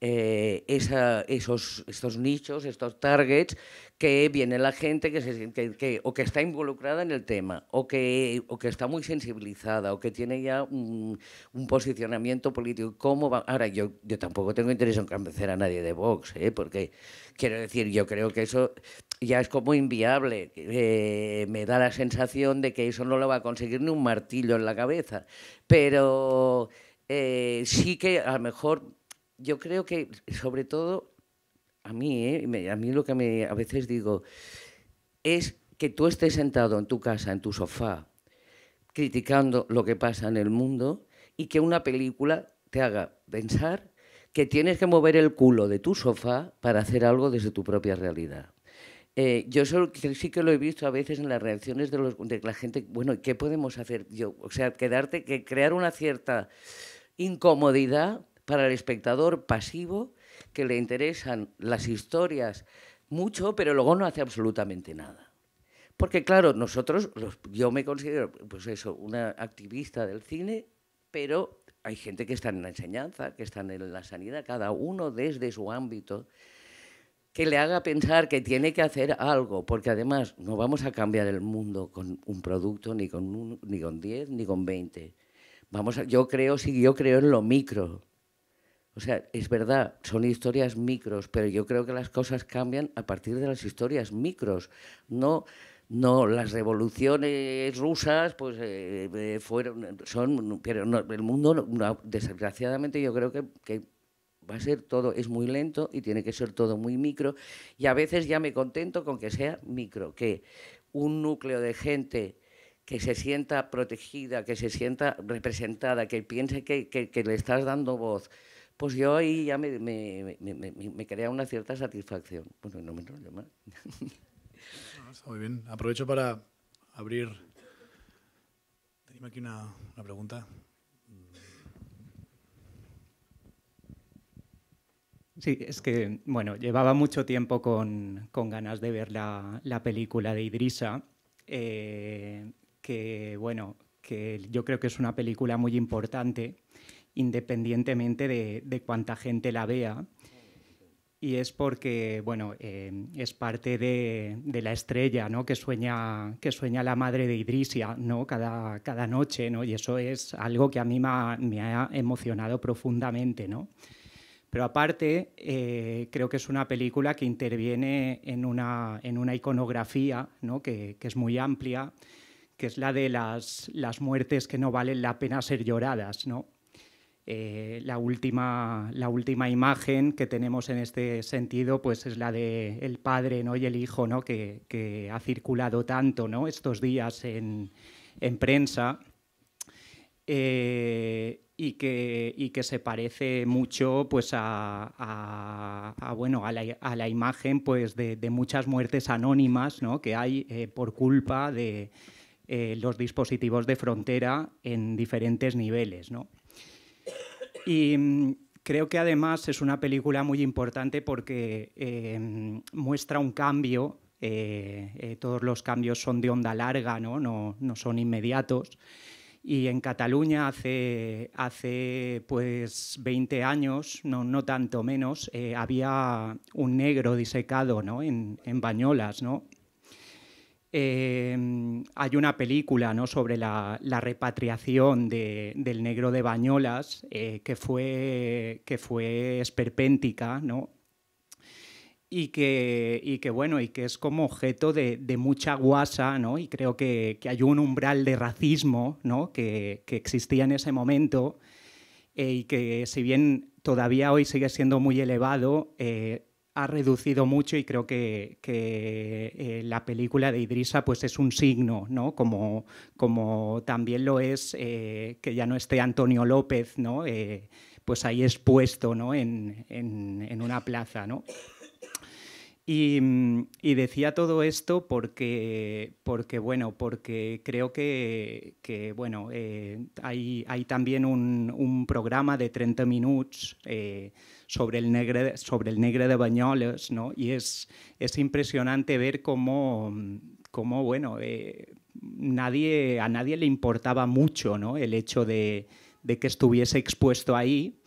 Speaker 5: eh, esos, estos nichos, estos targets, que viene la gente que, se, que, o que está involucrada en el tema, o que, o que está muy sensibilizada, o que tiene ya un, posicionamiento político. Ahora, yo, yo tampoco tengo interés en convencer a nadie de Vox, ¿eh? porque quiero decir, yo creo que eso ya es como inviable. Eh, me da la sensación de que eso no lo va a conseguir ni un martillo en la cabeza. Pero sí que a lo mejor yo creo que, sobre todo, a mí, ¿eh? a mí lo que me, a veces digo, es que tú estés sentado en tu casa, en tu sofá, criticando lo que pasa en el mundo y que una película te haga pensar que tienes que mover el culo de tu sofá para hacer algo desde tu propia realidad. Eh, yo sí que lo he visto a veces en las reacciones de, los, de la gente, bueno, ¿qué podemos hacer? Yo, o sea, quedarte, que crear una cierta incomodidad para el espectador pasivo que le interesan las historias mucho, pero luego no hace absolutamente nada. Porque claro, nosotros, yo me considero, pues eso, una activista del cine, pero hay gente que está en la enseñanza, que está en la sanidad, cada uno desde su ámbito, que le haga pensar que tiene que hacer algo, porque además no vamos a cambiar el mundo con un producto, ni con, ni con 10, ni con 20. Vamos a, yo creo, sí, yo creo en lo micro, o sea, es verdad, son historias micros, pero yo creo que las cosas cambian a partir de las historias micros, no no las revoluciones rusas pues eh, eh, fueron son pero el mundo desgraciadamente yo creo que, va a ser todo es muy lento y tiene que ser todo muy micro y a veces ya me contento con que sea micro que un núcleo de gente que se sienta protegida que se sienta representada que piense que le estás dando voz pues yo ahí ya me, me, me, me crea una cierta satisfacción. Bueno, no me enrollo más.
Speaker 1: está muy bien. Aprovecho para abrir. Tenemos aquí una, una pregunta.
Speaker 6: Sí, es que, bueno, llevaba mucho tiempo con, con ganas de ver la, la película de Idrisa, eh, que, bueno, que yo creo que es una película muy importante independientemente de, cuánta gente la vea. Y es porque, bueno, eh, es parte de, la estrella, ¿no? Que sueña, que sueña la madre de Idrisia, ¿no? Cada, cada noche, ¿no? Y eso es algo que a mí me ha, emocionado profundamente, ¿no? Pero aparte, eh, creo que es una película que interviene en una, en una iconografía, ¿no? Que, que es muy amplia, que es la de las, las muertes que no valen la pena ser lloradas, ¿no? Eh, la, última, imagen que tenemos en este sentido pues es la del el padre ¿no? y el hijo ¿no? que, ha circulado tanto ¿no? estos días en, en prensa eh, y, que, se parece mucho pues, a, bueno, a, la, imagen pues, de, muchas muertes anónimas que hay eh, por culpa de los dispositivos de frontera en diferentes niveles. Y mm, creo que además es una película muy importante porque eh, muestra un cambio. Eh, eh, todos los cambios son de onda larga, no, no, no son inmediatos. Y en Cataluña hace, hace pues 20 años, no, no tanto menos, había un negro disecado ¿no? en, en Bañolas. ¿no? Eh, hay una película ¿no? sobre la, repatriación del negro de Bañolas eh, que, fue, que fue esperpéntica, ¿no? y que, y que, bueno, y que es como objeto de, mucha guasa, ¿no? Y creo que, hay un umbral de racismo, ¿no? Que, existía en ese momento eh, y que si bien todavía hoy sigue siendo muy elevado, eh, ha reducido mucho y creo que, eh, la película de Idrisa pues es un signo, ¿no? Como, como también lo es que ya no esté Antonio López, ¿no? pues ahí expuesto, ¿no? En, en, en una plaza, ¿no? Mm, y, decía todo esto porque, porque bueno, porque creo que, bueno, eh, hay, hay, también un, programa de 30 minutos eh, sobre, el negre, sobre el negre de Bañoles, ¿no? Y es, es impresionante ver cómo, cómo bueno, eh, nadie, a nadie le importaba mucho ¿no? el hecho de, de que estuviese expuesto ahí.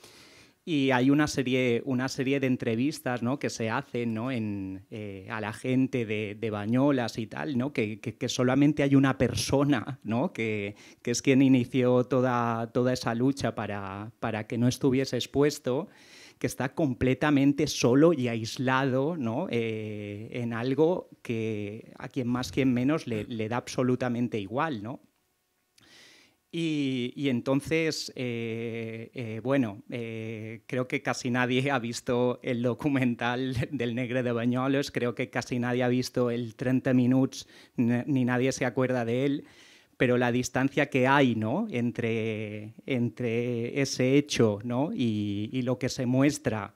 Speaker 6: Y hay una serie, una serie de entrevistas ¿no? que se hacen ¿no? en, eh, a la gente de, de, Bañolas y tal, ¿no? que, que, solamente hay una persona ¿no? que, que, es quien inició toda, toda esa lucha para, para que no estuviese expuesto que está completamente solo y aislado ¿no? Eh, en algo que a quien más, quien menos le, le da absolutamente igual. ¿no? Y, entonces, eh, eh, bueno, eh, creo que casi nadie ha visto el documental del Negre de Bañoles, creo que casi nadie ha visto el 30 Minutos, ni nadie se acuerda de él, pero la distancia que hay ¿no? entre, entre ese hecho ¿no? y, lo que se muestra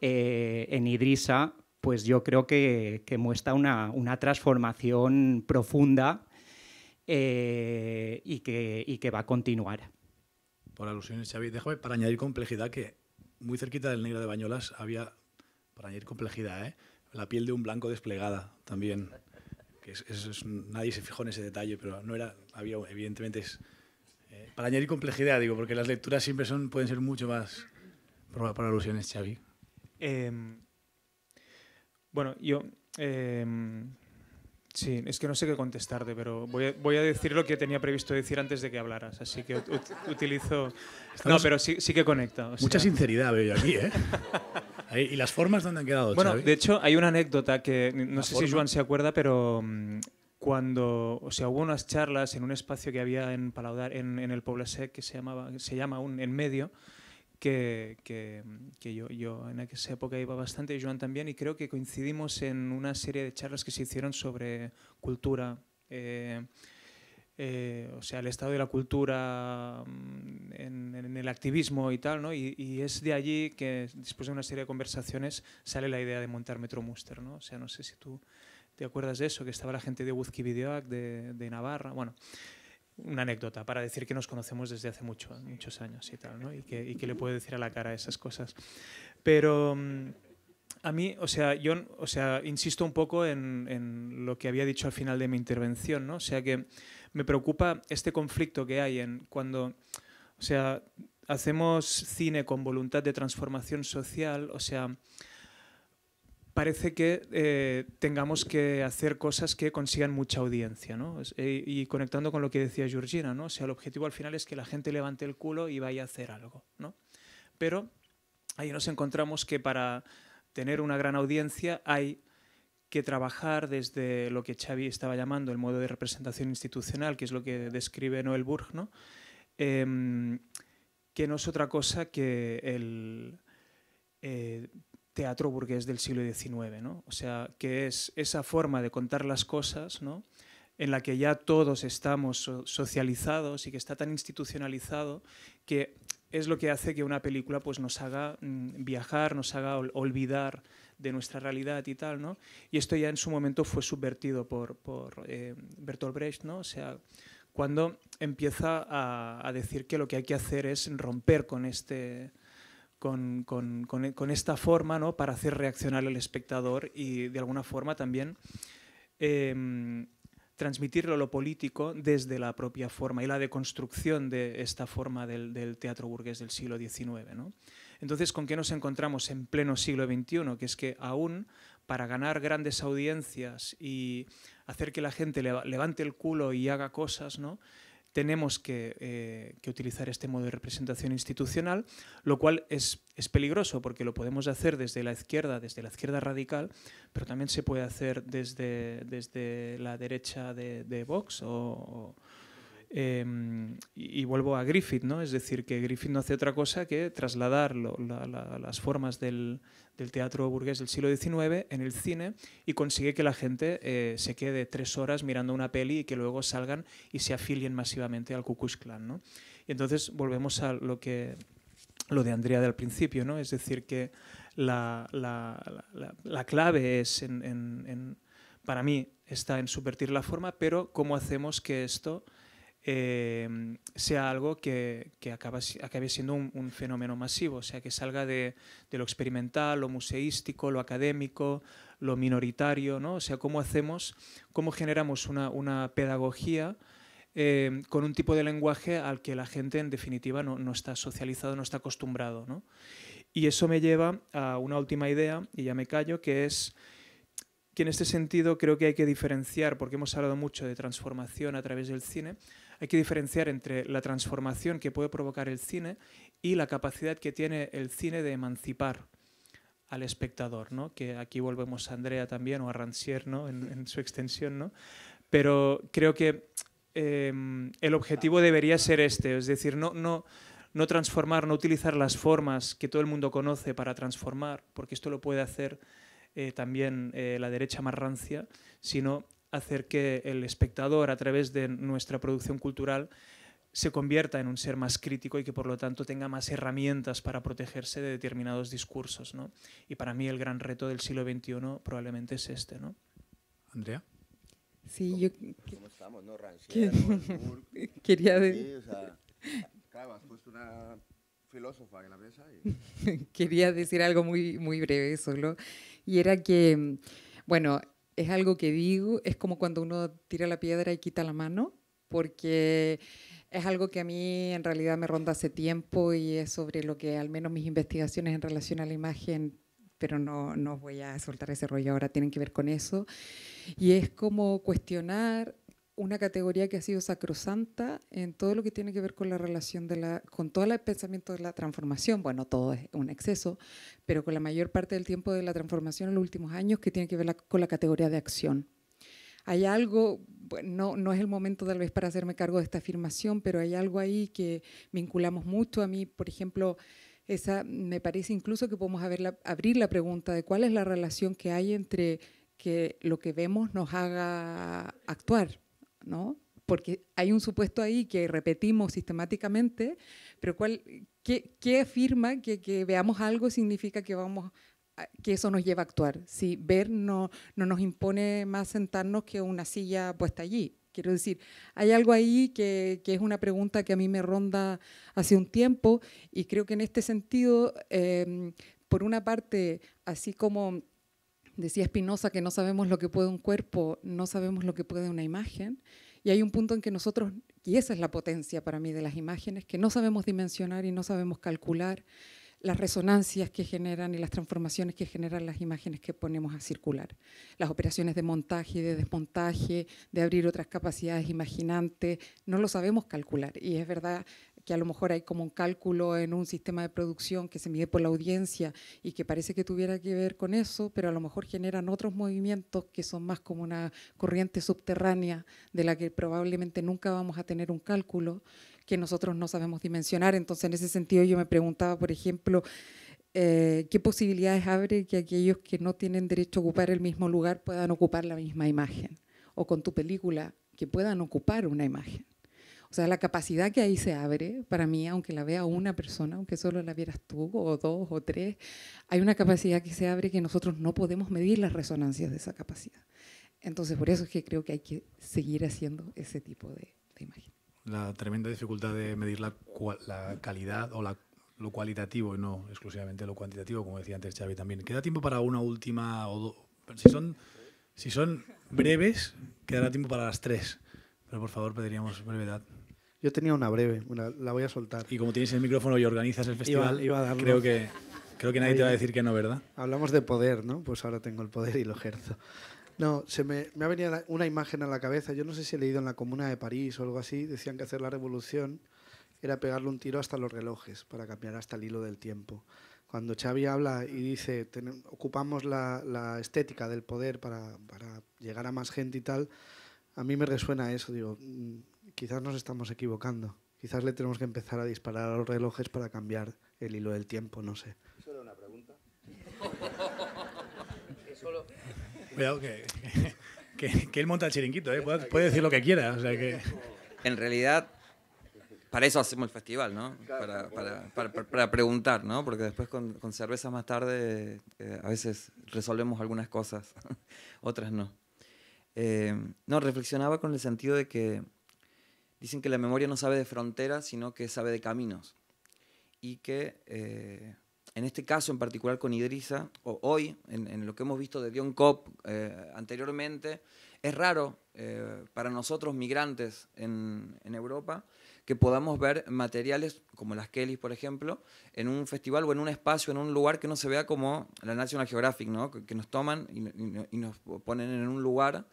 Speaker 6: en Idrisa, pues yo creo que, que muestra una, una transformación profunda eh, y, que, y que va a continuar.
Speaker 1: Por alusiones, Xavi, déjame para añadir complejidad que muy cerquita del negro de Bañolas había, para añadir complejidad, ¿eh? la piel de un blanco desplegada también. Que es, nadie se fijó en ese detalle, pero no era, había, evidentemente, es, eh, para añadir complejidad, digo, porque las lecturas siempre son, pueden ser mucho más por, por alusiones, Xavi.
Speaker 2: Em, bueno, yo em, Sí, es que no sé qué contestarte, pero voy a, voy a, decir lo que tenía previsto decir antes de que hablaras, así que utilizo... no, pero sí, sí que conecta.
Speaker 1: Mucha sinceridad veo yo aquí, ¿eh? ¿Y las formas dónde han quedado,
Speaker 2: Bueno, de hecho, hay una anécdota que no sé si Joan se acuerda, pero mm, cuando, o sea, hubo unas charlas en un espacio que había en Palaudar, en, en el Pueblo Sec, que se, llamaba, se llama un En Medio, que, que, que, yo, yo en esa época iba bastante, y Joan también, y creo que coincidimos en una serie de charlas que se hicieron sobre cultura, eh, eh, o sea, el estado de la cultura mm, en, en el activismo y tal, ¿no? Y, y, es de allí que, después de una serie de conversaciones, sale la idea de montar Metro Muster, ¿no? O sea, no sé si tú te acuerdas de eso, que estaba la gente de Wuzki de, de Navarra, bueno una anécdota para decir que nos conocemos desde hace mucho, muchos años y tal, ¿no? y, que, y que le puedo decir a la cara esas cosas. Pero mm, a mí, o sea, yo o sea, insisto un poco en, en, lo que había dicho al final de mi intervención, ¿no? o sea que me preocupa este conflicto que hay en cuando, o sea, hacemos cine con voluntad de transformación social, o sea, parece que eh, tengamos que hacer cosas que consigan mucha audiencia. ¿no? Eh, y conectando con lo que decía Georgina, ¿no? o el objetivo al final es que la gente levante el culo y vaya a hacer algo. ¿no? Pero ahí nos encontramos que para tener una gran audiencia hay que trabajar desde lo que Xavi estaba llamando el modo de representación institucional, que es lo que describe Noel Burg, ¿no? Em, que no es otra cosa que el eh, teatro burgués del siglo XIX, ¿no? O sea, que es esa forma de contar las cosas, ¿no? en la que ya todos estamos socializados y que está tan institucionalizado que es lo que hace que una película pues, nos haga mm, viajar, nos haga olvidar de nuestra realidad y tal, ¿no? Y esto ya en su momento fue subvertido por, por eh, Bertolt Brecht, ¿no? O sea, cuando empieza a, a, decir que lo que hay que hacer es romper con este, con, con, con, esta forma ¿no? para hacer reaccionar al espectador y de alguna forma también eh, transmitirlo lo político desde la propia forma y la deconstrucción de esta forma del, del teatro burgués del siglo XIX. ¿no? Entonces, ¿con qué nos encontramos en pleno siglo XXI? Que es que aún para ganar grandes audiencias y hacer que la gente levante el culo y haga cosas, ¿no? Tenemos eh, que, utilizar este modo de representación institucional, lo cual es, peligroso porque lo podemos hacer desde la izquierda, desde la izquierda radical, pero también se puede hacer desde, desde la derecha de, Vox o Em, y, vuelvo a Griffith, ¿no? es decir, que Griffith no hace otra cosa que trasladar las formas del, teatro burgués del siglo XIX en el cine y consigue que la gente eh, se quede tres horas mirando una peli y que luego salgan y se afilien masivamente al Ku Klux Klan. ¿no? Y entonces volvemos a lo que lo de Andrea del principio, ¿no? es decir, que la, clave es, para mí, está en subvertir la forma, pero cómo hacemos que esto Em, sea algo que, que acabe siendo un, fenómeno masivo, o sea, que salga de, lo experimental, lo museístico, lo académico, lo minoritario, ¿no? O sea, cómo hacemos, cómo generamos una, pedagogía em, con un tipo de lenguaje al que la gente, en definitiva, no, no está socializado, no está acostumbrado, ¿no? Y eso me lleva a una última idea, y ya me callo, que es que en este sentido creo que hay que diferenciar, porque hemos hablado mucho de transformación a través del cine, hay que diferenciar entre la transformación que puede provocar el cine y la capacidad que tiene el cine de emancipar al espectador, ¿no? que aquí volvemos a Andrea también o a Rancière ¿no? en, su extensión, ¿no? pero creo que em, el objetivo debería ser este, es decir, no, no, no transformar, no utilizar las formas que todo el mundo conoce para transformar, porque esto lo puede hacer eh, también eh, la derecha más rancia, sino hacer que el espectador, a través de nuestra producción cultural, se convierta en un ser más crítico y que por lo tanto tenga más herramientas para protegerse de determinados discursos. ¿no? Y para mí el gran reto del siglo XXI probablemente es este. ¿no?
Speaker 1: Andrea.
Speaker 3: Sí, yo...
Speaker 4: ¿Cómo estamos, no?
Speaker 3: Quería decir...
Speaker 4: claro, has puesto una filósofa en la mesa.
Speaker 3: Quería decir algo muy, muy breve solo. Y era que, bueno, es algo que digo, es como cuando uno tira la piedra y quita la mano, porque es algo que a mí en realidad me ronda hace tiempo y es sobre lo que al menos mis investigaciones en relación a la imagen, pero no, no voy a soltar ese rollo ahora, tienen que ver con eso. Y es como cuestionar una categoría que ha sido sacrosanta en todo lo que tiene que ver con la relación de la, con todo el pensamiento de la transformación. Bueno, todo es un exceso, pero con la mayor parte del tiempo de la transformación en los últimos años que tiene que ver con la categoría de acción. Hay algo, no, no es el momento tal vez para hacerme cargo de esta afirmación, pero hay algo ahí que vinculamos mucho. A mí, por ejemplo, esa, me parece incluso que podemos abrir la pregunta de cuál es la relación que hay entre que lo que vemos nos haga actuar ¿no? Porque hay un supuesto ahí que repetimos sistemáticamente, pero ¿cuál, qué, afirma que, que, veamos algo significa que, vamos, que eso nos lleva a actuar? Si ver no, no nos impone más sentarnos que una silla puesta allí. Quiero decir, hay algo ahí que, que, es una pregunta que a mí me ronda hace un tiempo y creo que en este sentido, em, por una parte, así como Decía Spinoza que no sabemos lo que puede un cuerpo, no sabemos lo que puede una imagen. Y hay un punto en que nosotros, y esa es la potencia para mí de las imágenes, que no sabemos dimensionar y no sabemos calcular las resonancias que generan y las transformaciones que generan las imágenes que ponemos a circular. Las operaciones de montaje de desmontaje, de abrir otras capacidades imaginantes, no lo sabemos calcular. Y es verdad que a lo mejor hay como un cálculo en un sistema de producción que se mide por la audiencia y que parece que tuviera que ver con eso, pero a lo mejor generan otros movimientos que son más como una corriente subterránea de la que probablemente nunca vamos a tener un cálculo que nosotros no sabemos dimensionar. Entonces, en ese sentido, yo me preguntaba, por ejemplo, eh, qué posibilidades abre que aquellos que no tienen derecho a ocupar el mismo lugar puedan ocupar la misma imagen, o con tu película, que puedan ocupar una imagen. O sea, la capacidad que ahí se abre, para mí, aunque la vea una persona, aunque solo la vieras tú, o dos, o tres, hay una capacidad que se abre que nosotros no podemos medir las resonancias de esa capacidad. Entonces, por eso es que creo que hay que seguir haciendo ese tipo de, imagen.
Speaker 1: La tremenda dificultad de medir la, la calidad o la, lo cualitativo y no exclusivamente lo cuantitativo, como decía antes Xavi también. ¿Queda tiempo para una última o dos? Si son, si son breves, quedará tiempo para las tres. Pero por favor pediríamos brevedad.
Speaker 7: Yo tenía una breve, la voy a soltar.
Speaker 1: Y como tienes el micrófono y organizas el festival, creo que Creo que nadie te va a decir que no, ¿verdad?
Speaker 7: Hablamos de poder, ¿no? Pues ahora tengo el poder y lo ejerzo. No, se me, me ha venido una imagen a la cabeza. Yo no sé si he leído en la Comuna de París o algo así. Decían que hacer la revolución era pegarle un tiro hasta los relojes para cambiar hasta el hilo del tiempo. Cuando Xavi habla y dice, ocupamos la, la, estética del poder para, para, llegar a más gente y tal, a mí me resuena eso. Digo, mm, quizás nos estamos equivocando. Quizás le tenemos que empezar a disparar a los relojes para cambiar el hilo del tiempo, no sé.
Speaker 4: ¿Eso era una pregunta?
Speaker 1: Cuidado, que, que, que, él monta el chiringuito, ¿eh? puede, puede, decir lo que quiera. O sea que...
Speaker 8: En realidad, para eso hacemos el festival, ¿no? Para, para, para, para preguntar, ¿no? Porque después con, con cerveza más tarde eh, a veces resolvemos algunas cosas, otras no. Eh, no, reflexionaba con el sentido de que dicen que la memoria no sabe de fronteras, sino que sabe de caminos. Y que eh, en este caso en particular con Idrisa, o hoy, en, en lo que hemos visto de Dion Cop eh, anteriormente, es raro eh, para nosotros migrantes en, en, Europa que podamos ver materiales como las Kellys, por ejemplo, en un festival o en un espacio, en un lugar que no se vea como la National Geographic, ¿no? que, nos toman y, y, y, nos ponen en un lugar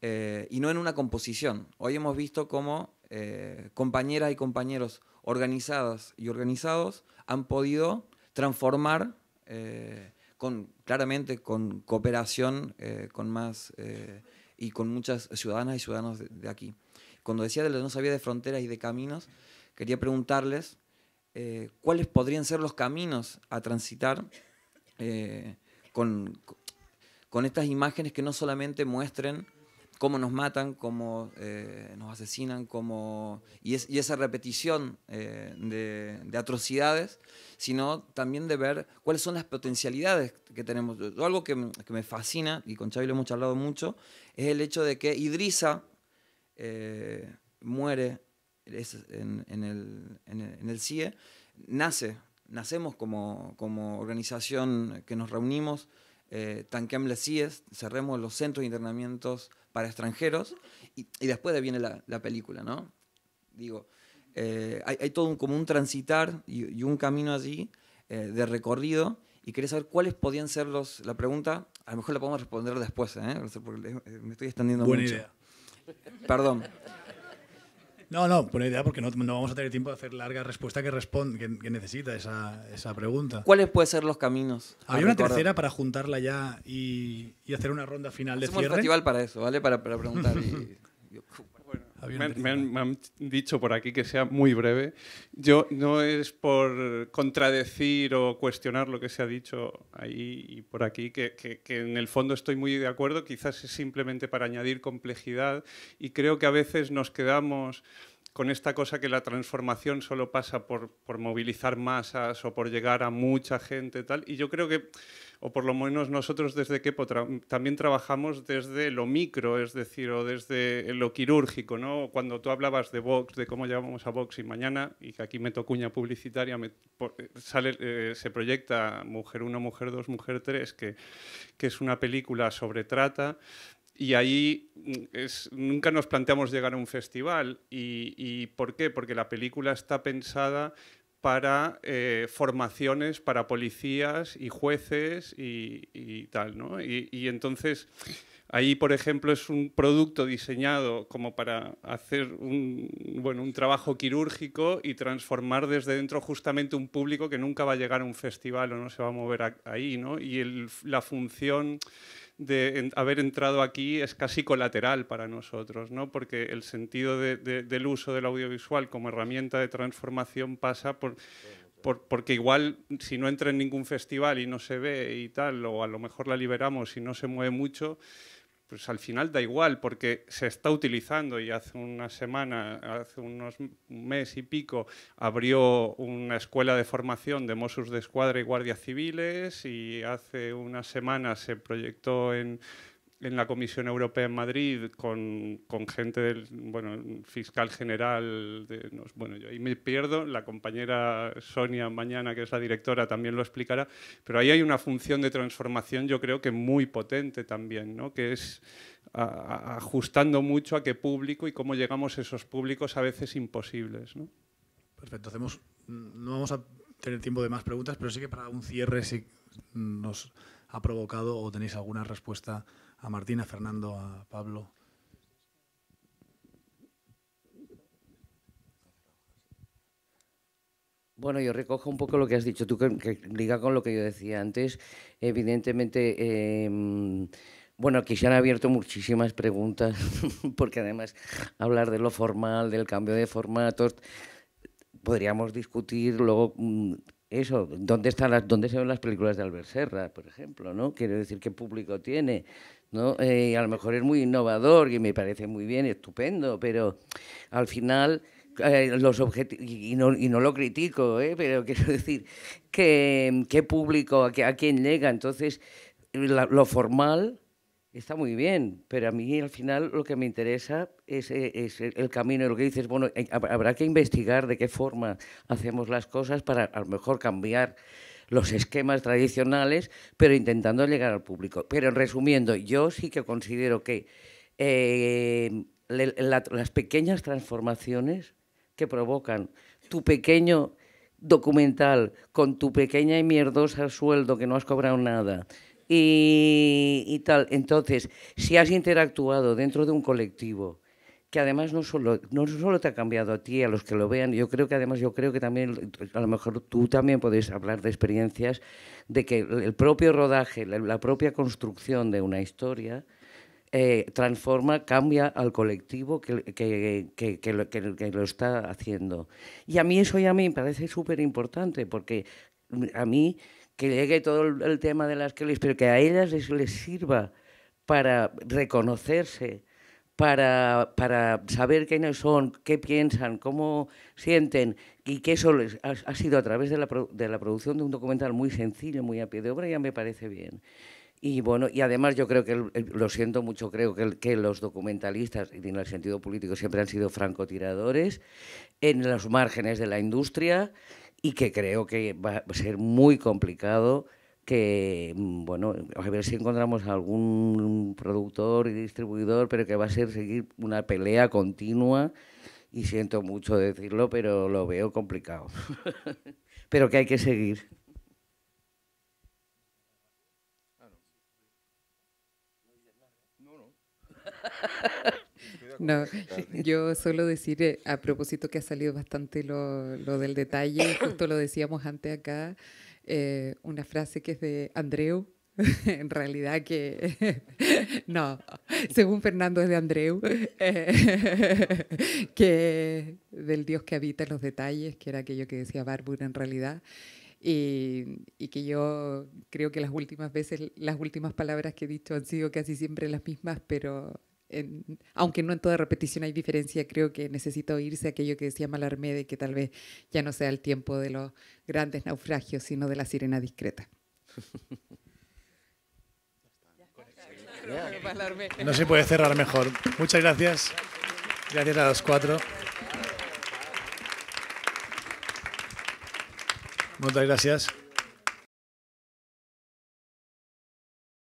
Speaker 8: eh, y no en una composición. Hoy hemos visto cómo eh, compañeras y compañeros organizadas y organizados han podido transformar eh, con, claramente con cooperación eh, con más y con muchas ciudadanas y ciudadanos de, aquí. Cuando decía de no sabía de fronteras y de caminos, quería preguntarles cuáles podrían ser los caminos a transitar con, con estas imágenes que no solamente muestren cómo nos matan, cómo eh, nos asesinan, cómo, y, es, y esa repetición eh, de, de, atrocidades, sino también de ver cuáles son las potencialidades que tenemos. Algo que, me fascina, y con Xavi lo hemos charlado mucho, es el hecho de que Idrisa eh, muere en, el, CIE, nace, nacemos como, organización que nos reunimos, eh, tanquem les CIES, cerremos los centros de internamientos para extranjeros y, y después viene la, la, película, ¿no? Digo, eh, hay, hay, todo un, como un transitar y, y un camino allí eh, de recorrido y quería saber cuáles podían ser los... La pregunta, a lo mejor la podemos responder después, ¿eh? Porque me estoy extendiendo
Speaker 1: Buena
Speaker 8: mucho.
Speaker 1: idea.
Speaker 8: Perdón.
Speaker 1: No, no, buena idea porque no, no, vamos a tener tiempo de hacer larga respuesta que, responde, que, que necesita esa, esa, pregunta.
Speaker 8: ¿Cuáles pueden ser los caminos?
Speaker 1: Había una recordar? tercera para juntarla ya y, y, hacer una ronda final de
Speaker 8: Hacemos
Speaker 1: cierre.
Speaker 8: el festival para eso, ¿vale? Para, para preguntar. Y,
Speaker 9: bueno, me, me, han, me, han, dicho por aquí que sea muy breve. Yo no es por contradecir o cuestionar lo que se ha dicho ahí y por aquí, que, que, que, en el fondo estoy muy de acuerdo, quizás es simplemente para añadir complejidad y creo que a veces nos quedamos con esta cosa que la transformación solo pasa por, por movilizar masas o por llegar a mucha gente tal y yo creo que o por lo menos nosotros desde Kepo tra también trabajamos desde lo micro, es decir, o desde lo quirúrgico, ¿no? Cuando tú hablabas de Vox, de cómo llamamos a Vox y mañana, y que aquí meto cuña publicitaria, me, por, sale, eh, se proyecta Mujer 1, Mujer 2, Mujer 3, que, que es una película sobre trata, y ahí mm, nunca nos planteamos llegar a un festival. ¿Y, ¿Y por qué? Porque la película está pensada para eh, formaciones para policías y jueces y, tal, ¿no? Y, y, entonces ahí, por ejemplo, es un producto diseñado como para hacer un, bueno, un trabajo quirúrgico y transformar desde dentro justamente un público que nunca va a llegar a un festival o no se va a mover ahí, ¿no? Y el, la función de en, haber entrado aquí es casi colateral para nosotros, ¿no? porque el sentido de, de, del uso del audiovisual como herramienta de transformación pasa por, por, porque igual si no entra en ningún festival y no se ve y tal, o a lo mejor la liberamos y no se mueve mucho, pues al final da igual, porque se está utilizando y hace una semana, hace unos mes y pico, abrió una escuela de formación de Mossos de Escuadra y Guardias Civiles y hace unas semanas se proyectó en en la Comisión Europea en Madrid con, con gente del bueno, fiscal general. De, no, bueno, yo ahí me pierdo, la compañera Sonia mañana, que es la directora, también lo explicará, pero ahí hay una función de transformación yo creo que muy potente también, ¿no? que es ajustando mucho a qué público y cómo llegamos a esos públicos a veces imposibles. ¿no?
Speaker 1: Perfecto, hacemos, no vamos a tener tiempo de más preguntas, pero sí que para un cierre si nos ha provocado o tenéis alguna respuesta a Martina, a Fernando, a Pablo.
Speaker 5: Bueno, yo recojo un poco lo que has dicho tú, que, liga con lo que yo decía antes. Evidentemente, em, bueno, aquí se han abierto muchísimas preguntas, porque además hablar de lo formal, del cambio de formatos, podríamos discutir luego mm, eso, ¿dónde, están las, dónde se ven las películas de Albert Serra, por ejemplo? ¿no? Quiero decir, ¿qué público tiene? ¿no? Eh, a lo mejor es muy innovador y me parece muy bien, estupendo, pero al final eh, los y no, y no lo critico, ¿eh? pero quiero decir, que, qué público, a, a quién llega. Entonces, lo formal está muy bien, pero a mí al final lo que me interesa es, eh, el camino. Lo que dices, bueno, habrá que investigar de qué forma hacemos las cosas para a lo mejor cambiar los esquemas tradicionales, pero intentando llegar al público. Pero resumiendo, yo sí que considero que las pequeñas transformaciones que provocan tu pequeño documental con tu pequeña y mierdosa sueldo que no has cobrado nada y, tal. Entonces, si has interactuado dentro de un colectivo, que además no solo, no solo te ha cambiado a ti, a los que lo vean, yo creo que además yo creo que también, a lo mejor tú también podéis hablar de experiencias de que el propio rodaje, la propia construcción de una historia, eh, transforma, cambia al colectivo que, que, que, que, lo, lo está haciendo. Y a mí eso ya me parece súper importante, porque a mí que llegue todo el, tema de las Kellys, pero que a ellas les, les sirva para reconocerse, para, para, saber quiénes son, qué piensan, cómo sienten, y que eso les ha, ha sido a través de la, de la, producción de un documental muy sencillo, muy a pie de obra, ya me parece bien. Y bueno, y además yo creo que, lo siento mucho, creo que, que los documentalistas, en el sentido político, siempre han sido francotiradores en los márgenes de la industria y que creo que va a ser muy complicado que, mm, bueno, a ver si encontramos algún productor y distribuidor, pero que va a ser seguir una pelea continua y siento mucho decirlo, pero lo veo complicado. pero que hay que seguir.
Speaker 3: No, yo solo decir, eh, a propósito que ha salido bastante lo, del detalle, justo lo decíamos antes acá, eh, una frase que es de Andreu, en realidad que, no, según Fernando es de Andreu, que del Dios que habita en los detalles, que era aquello que decía Barbour en realidad. Y, y, que yo creo que las últimas veces, las últimas palabras que he dicho han sido casi siempre las mismas, pero aunque no en toda repetición hay diferencia, creo que necesita oírse aquello que decía Malarmé de que tal vez ya no sea el tiempo de los grandes naufragios, sino de la sirena discreta.
Speaker 1: No se puede cerrar mejor. Muchas gracias. Gracias a los cuatro. Muchas gracias.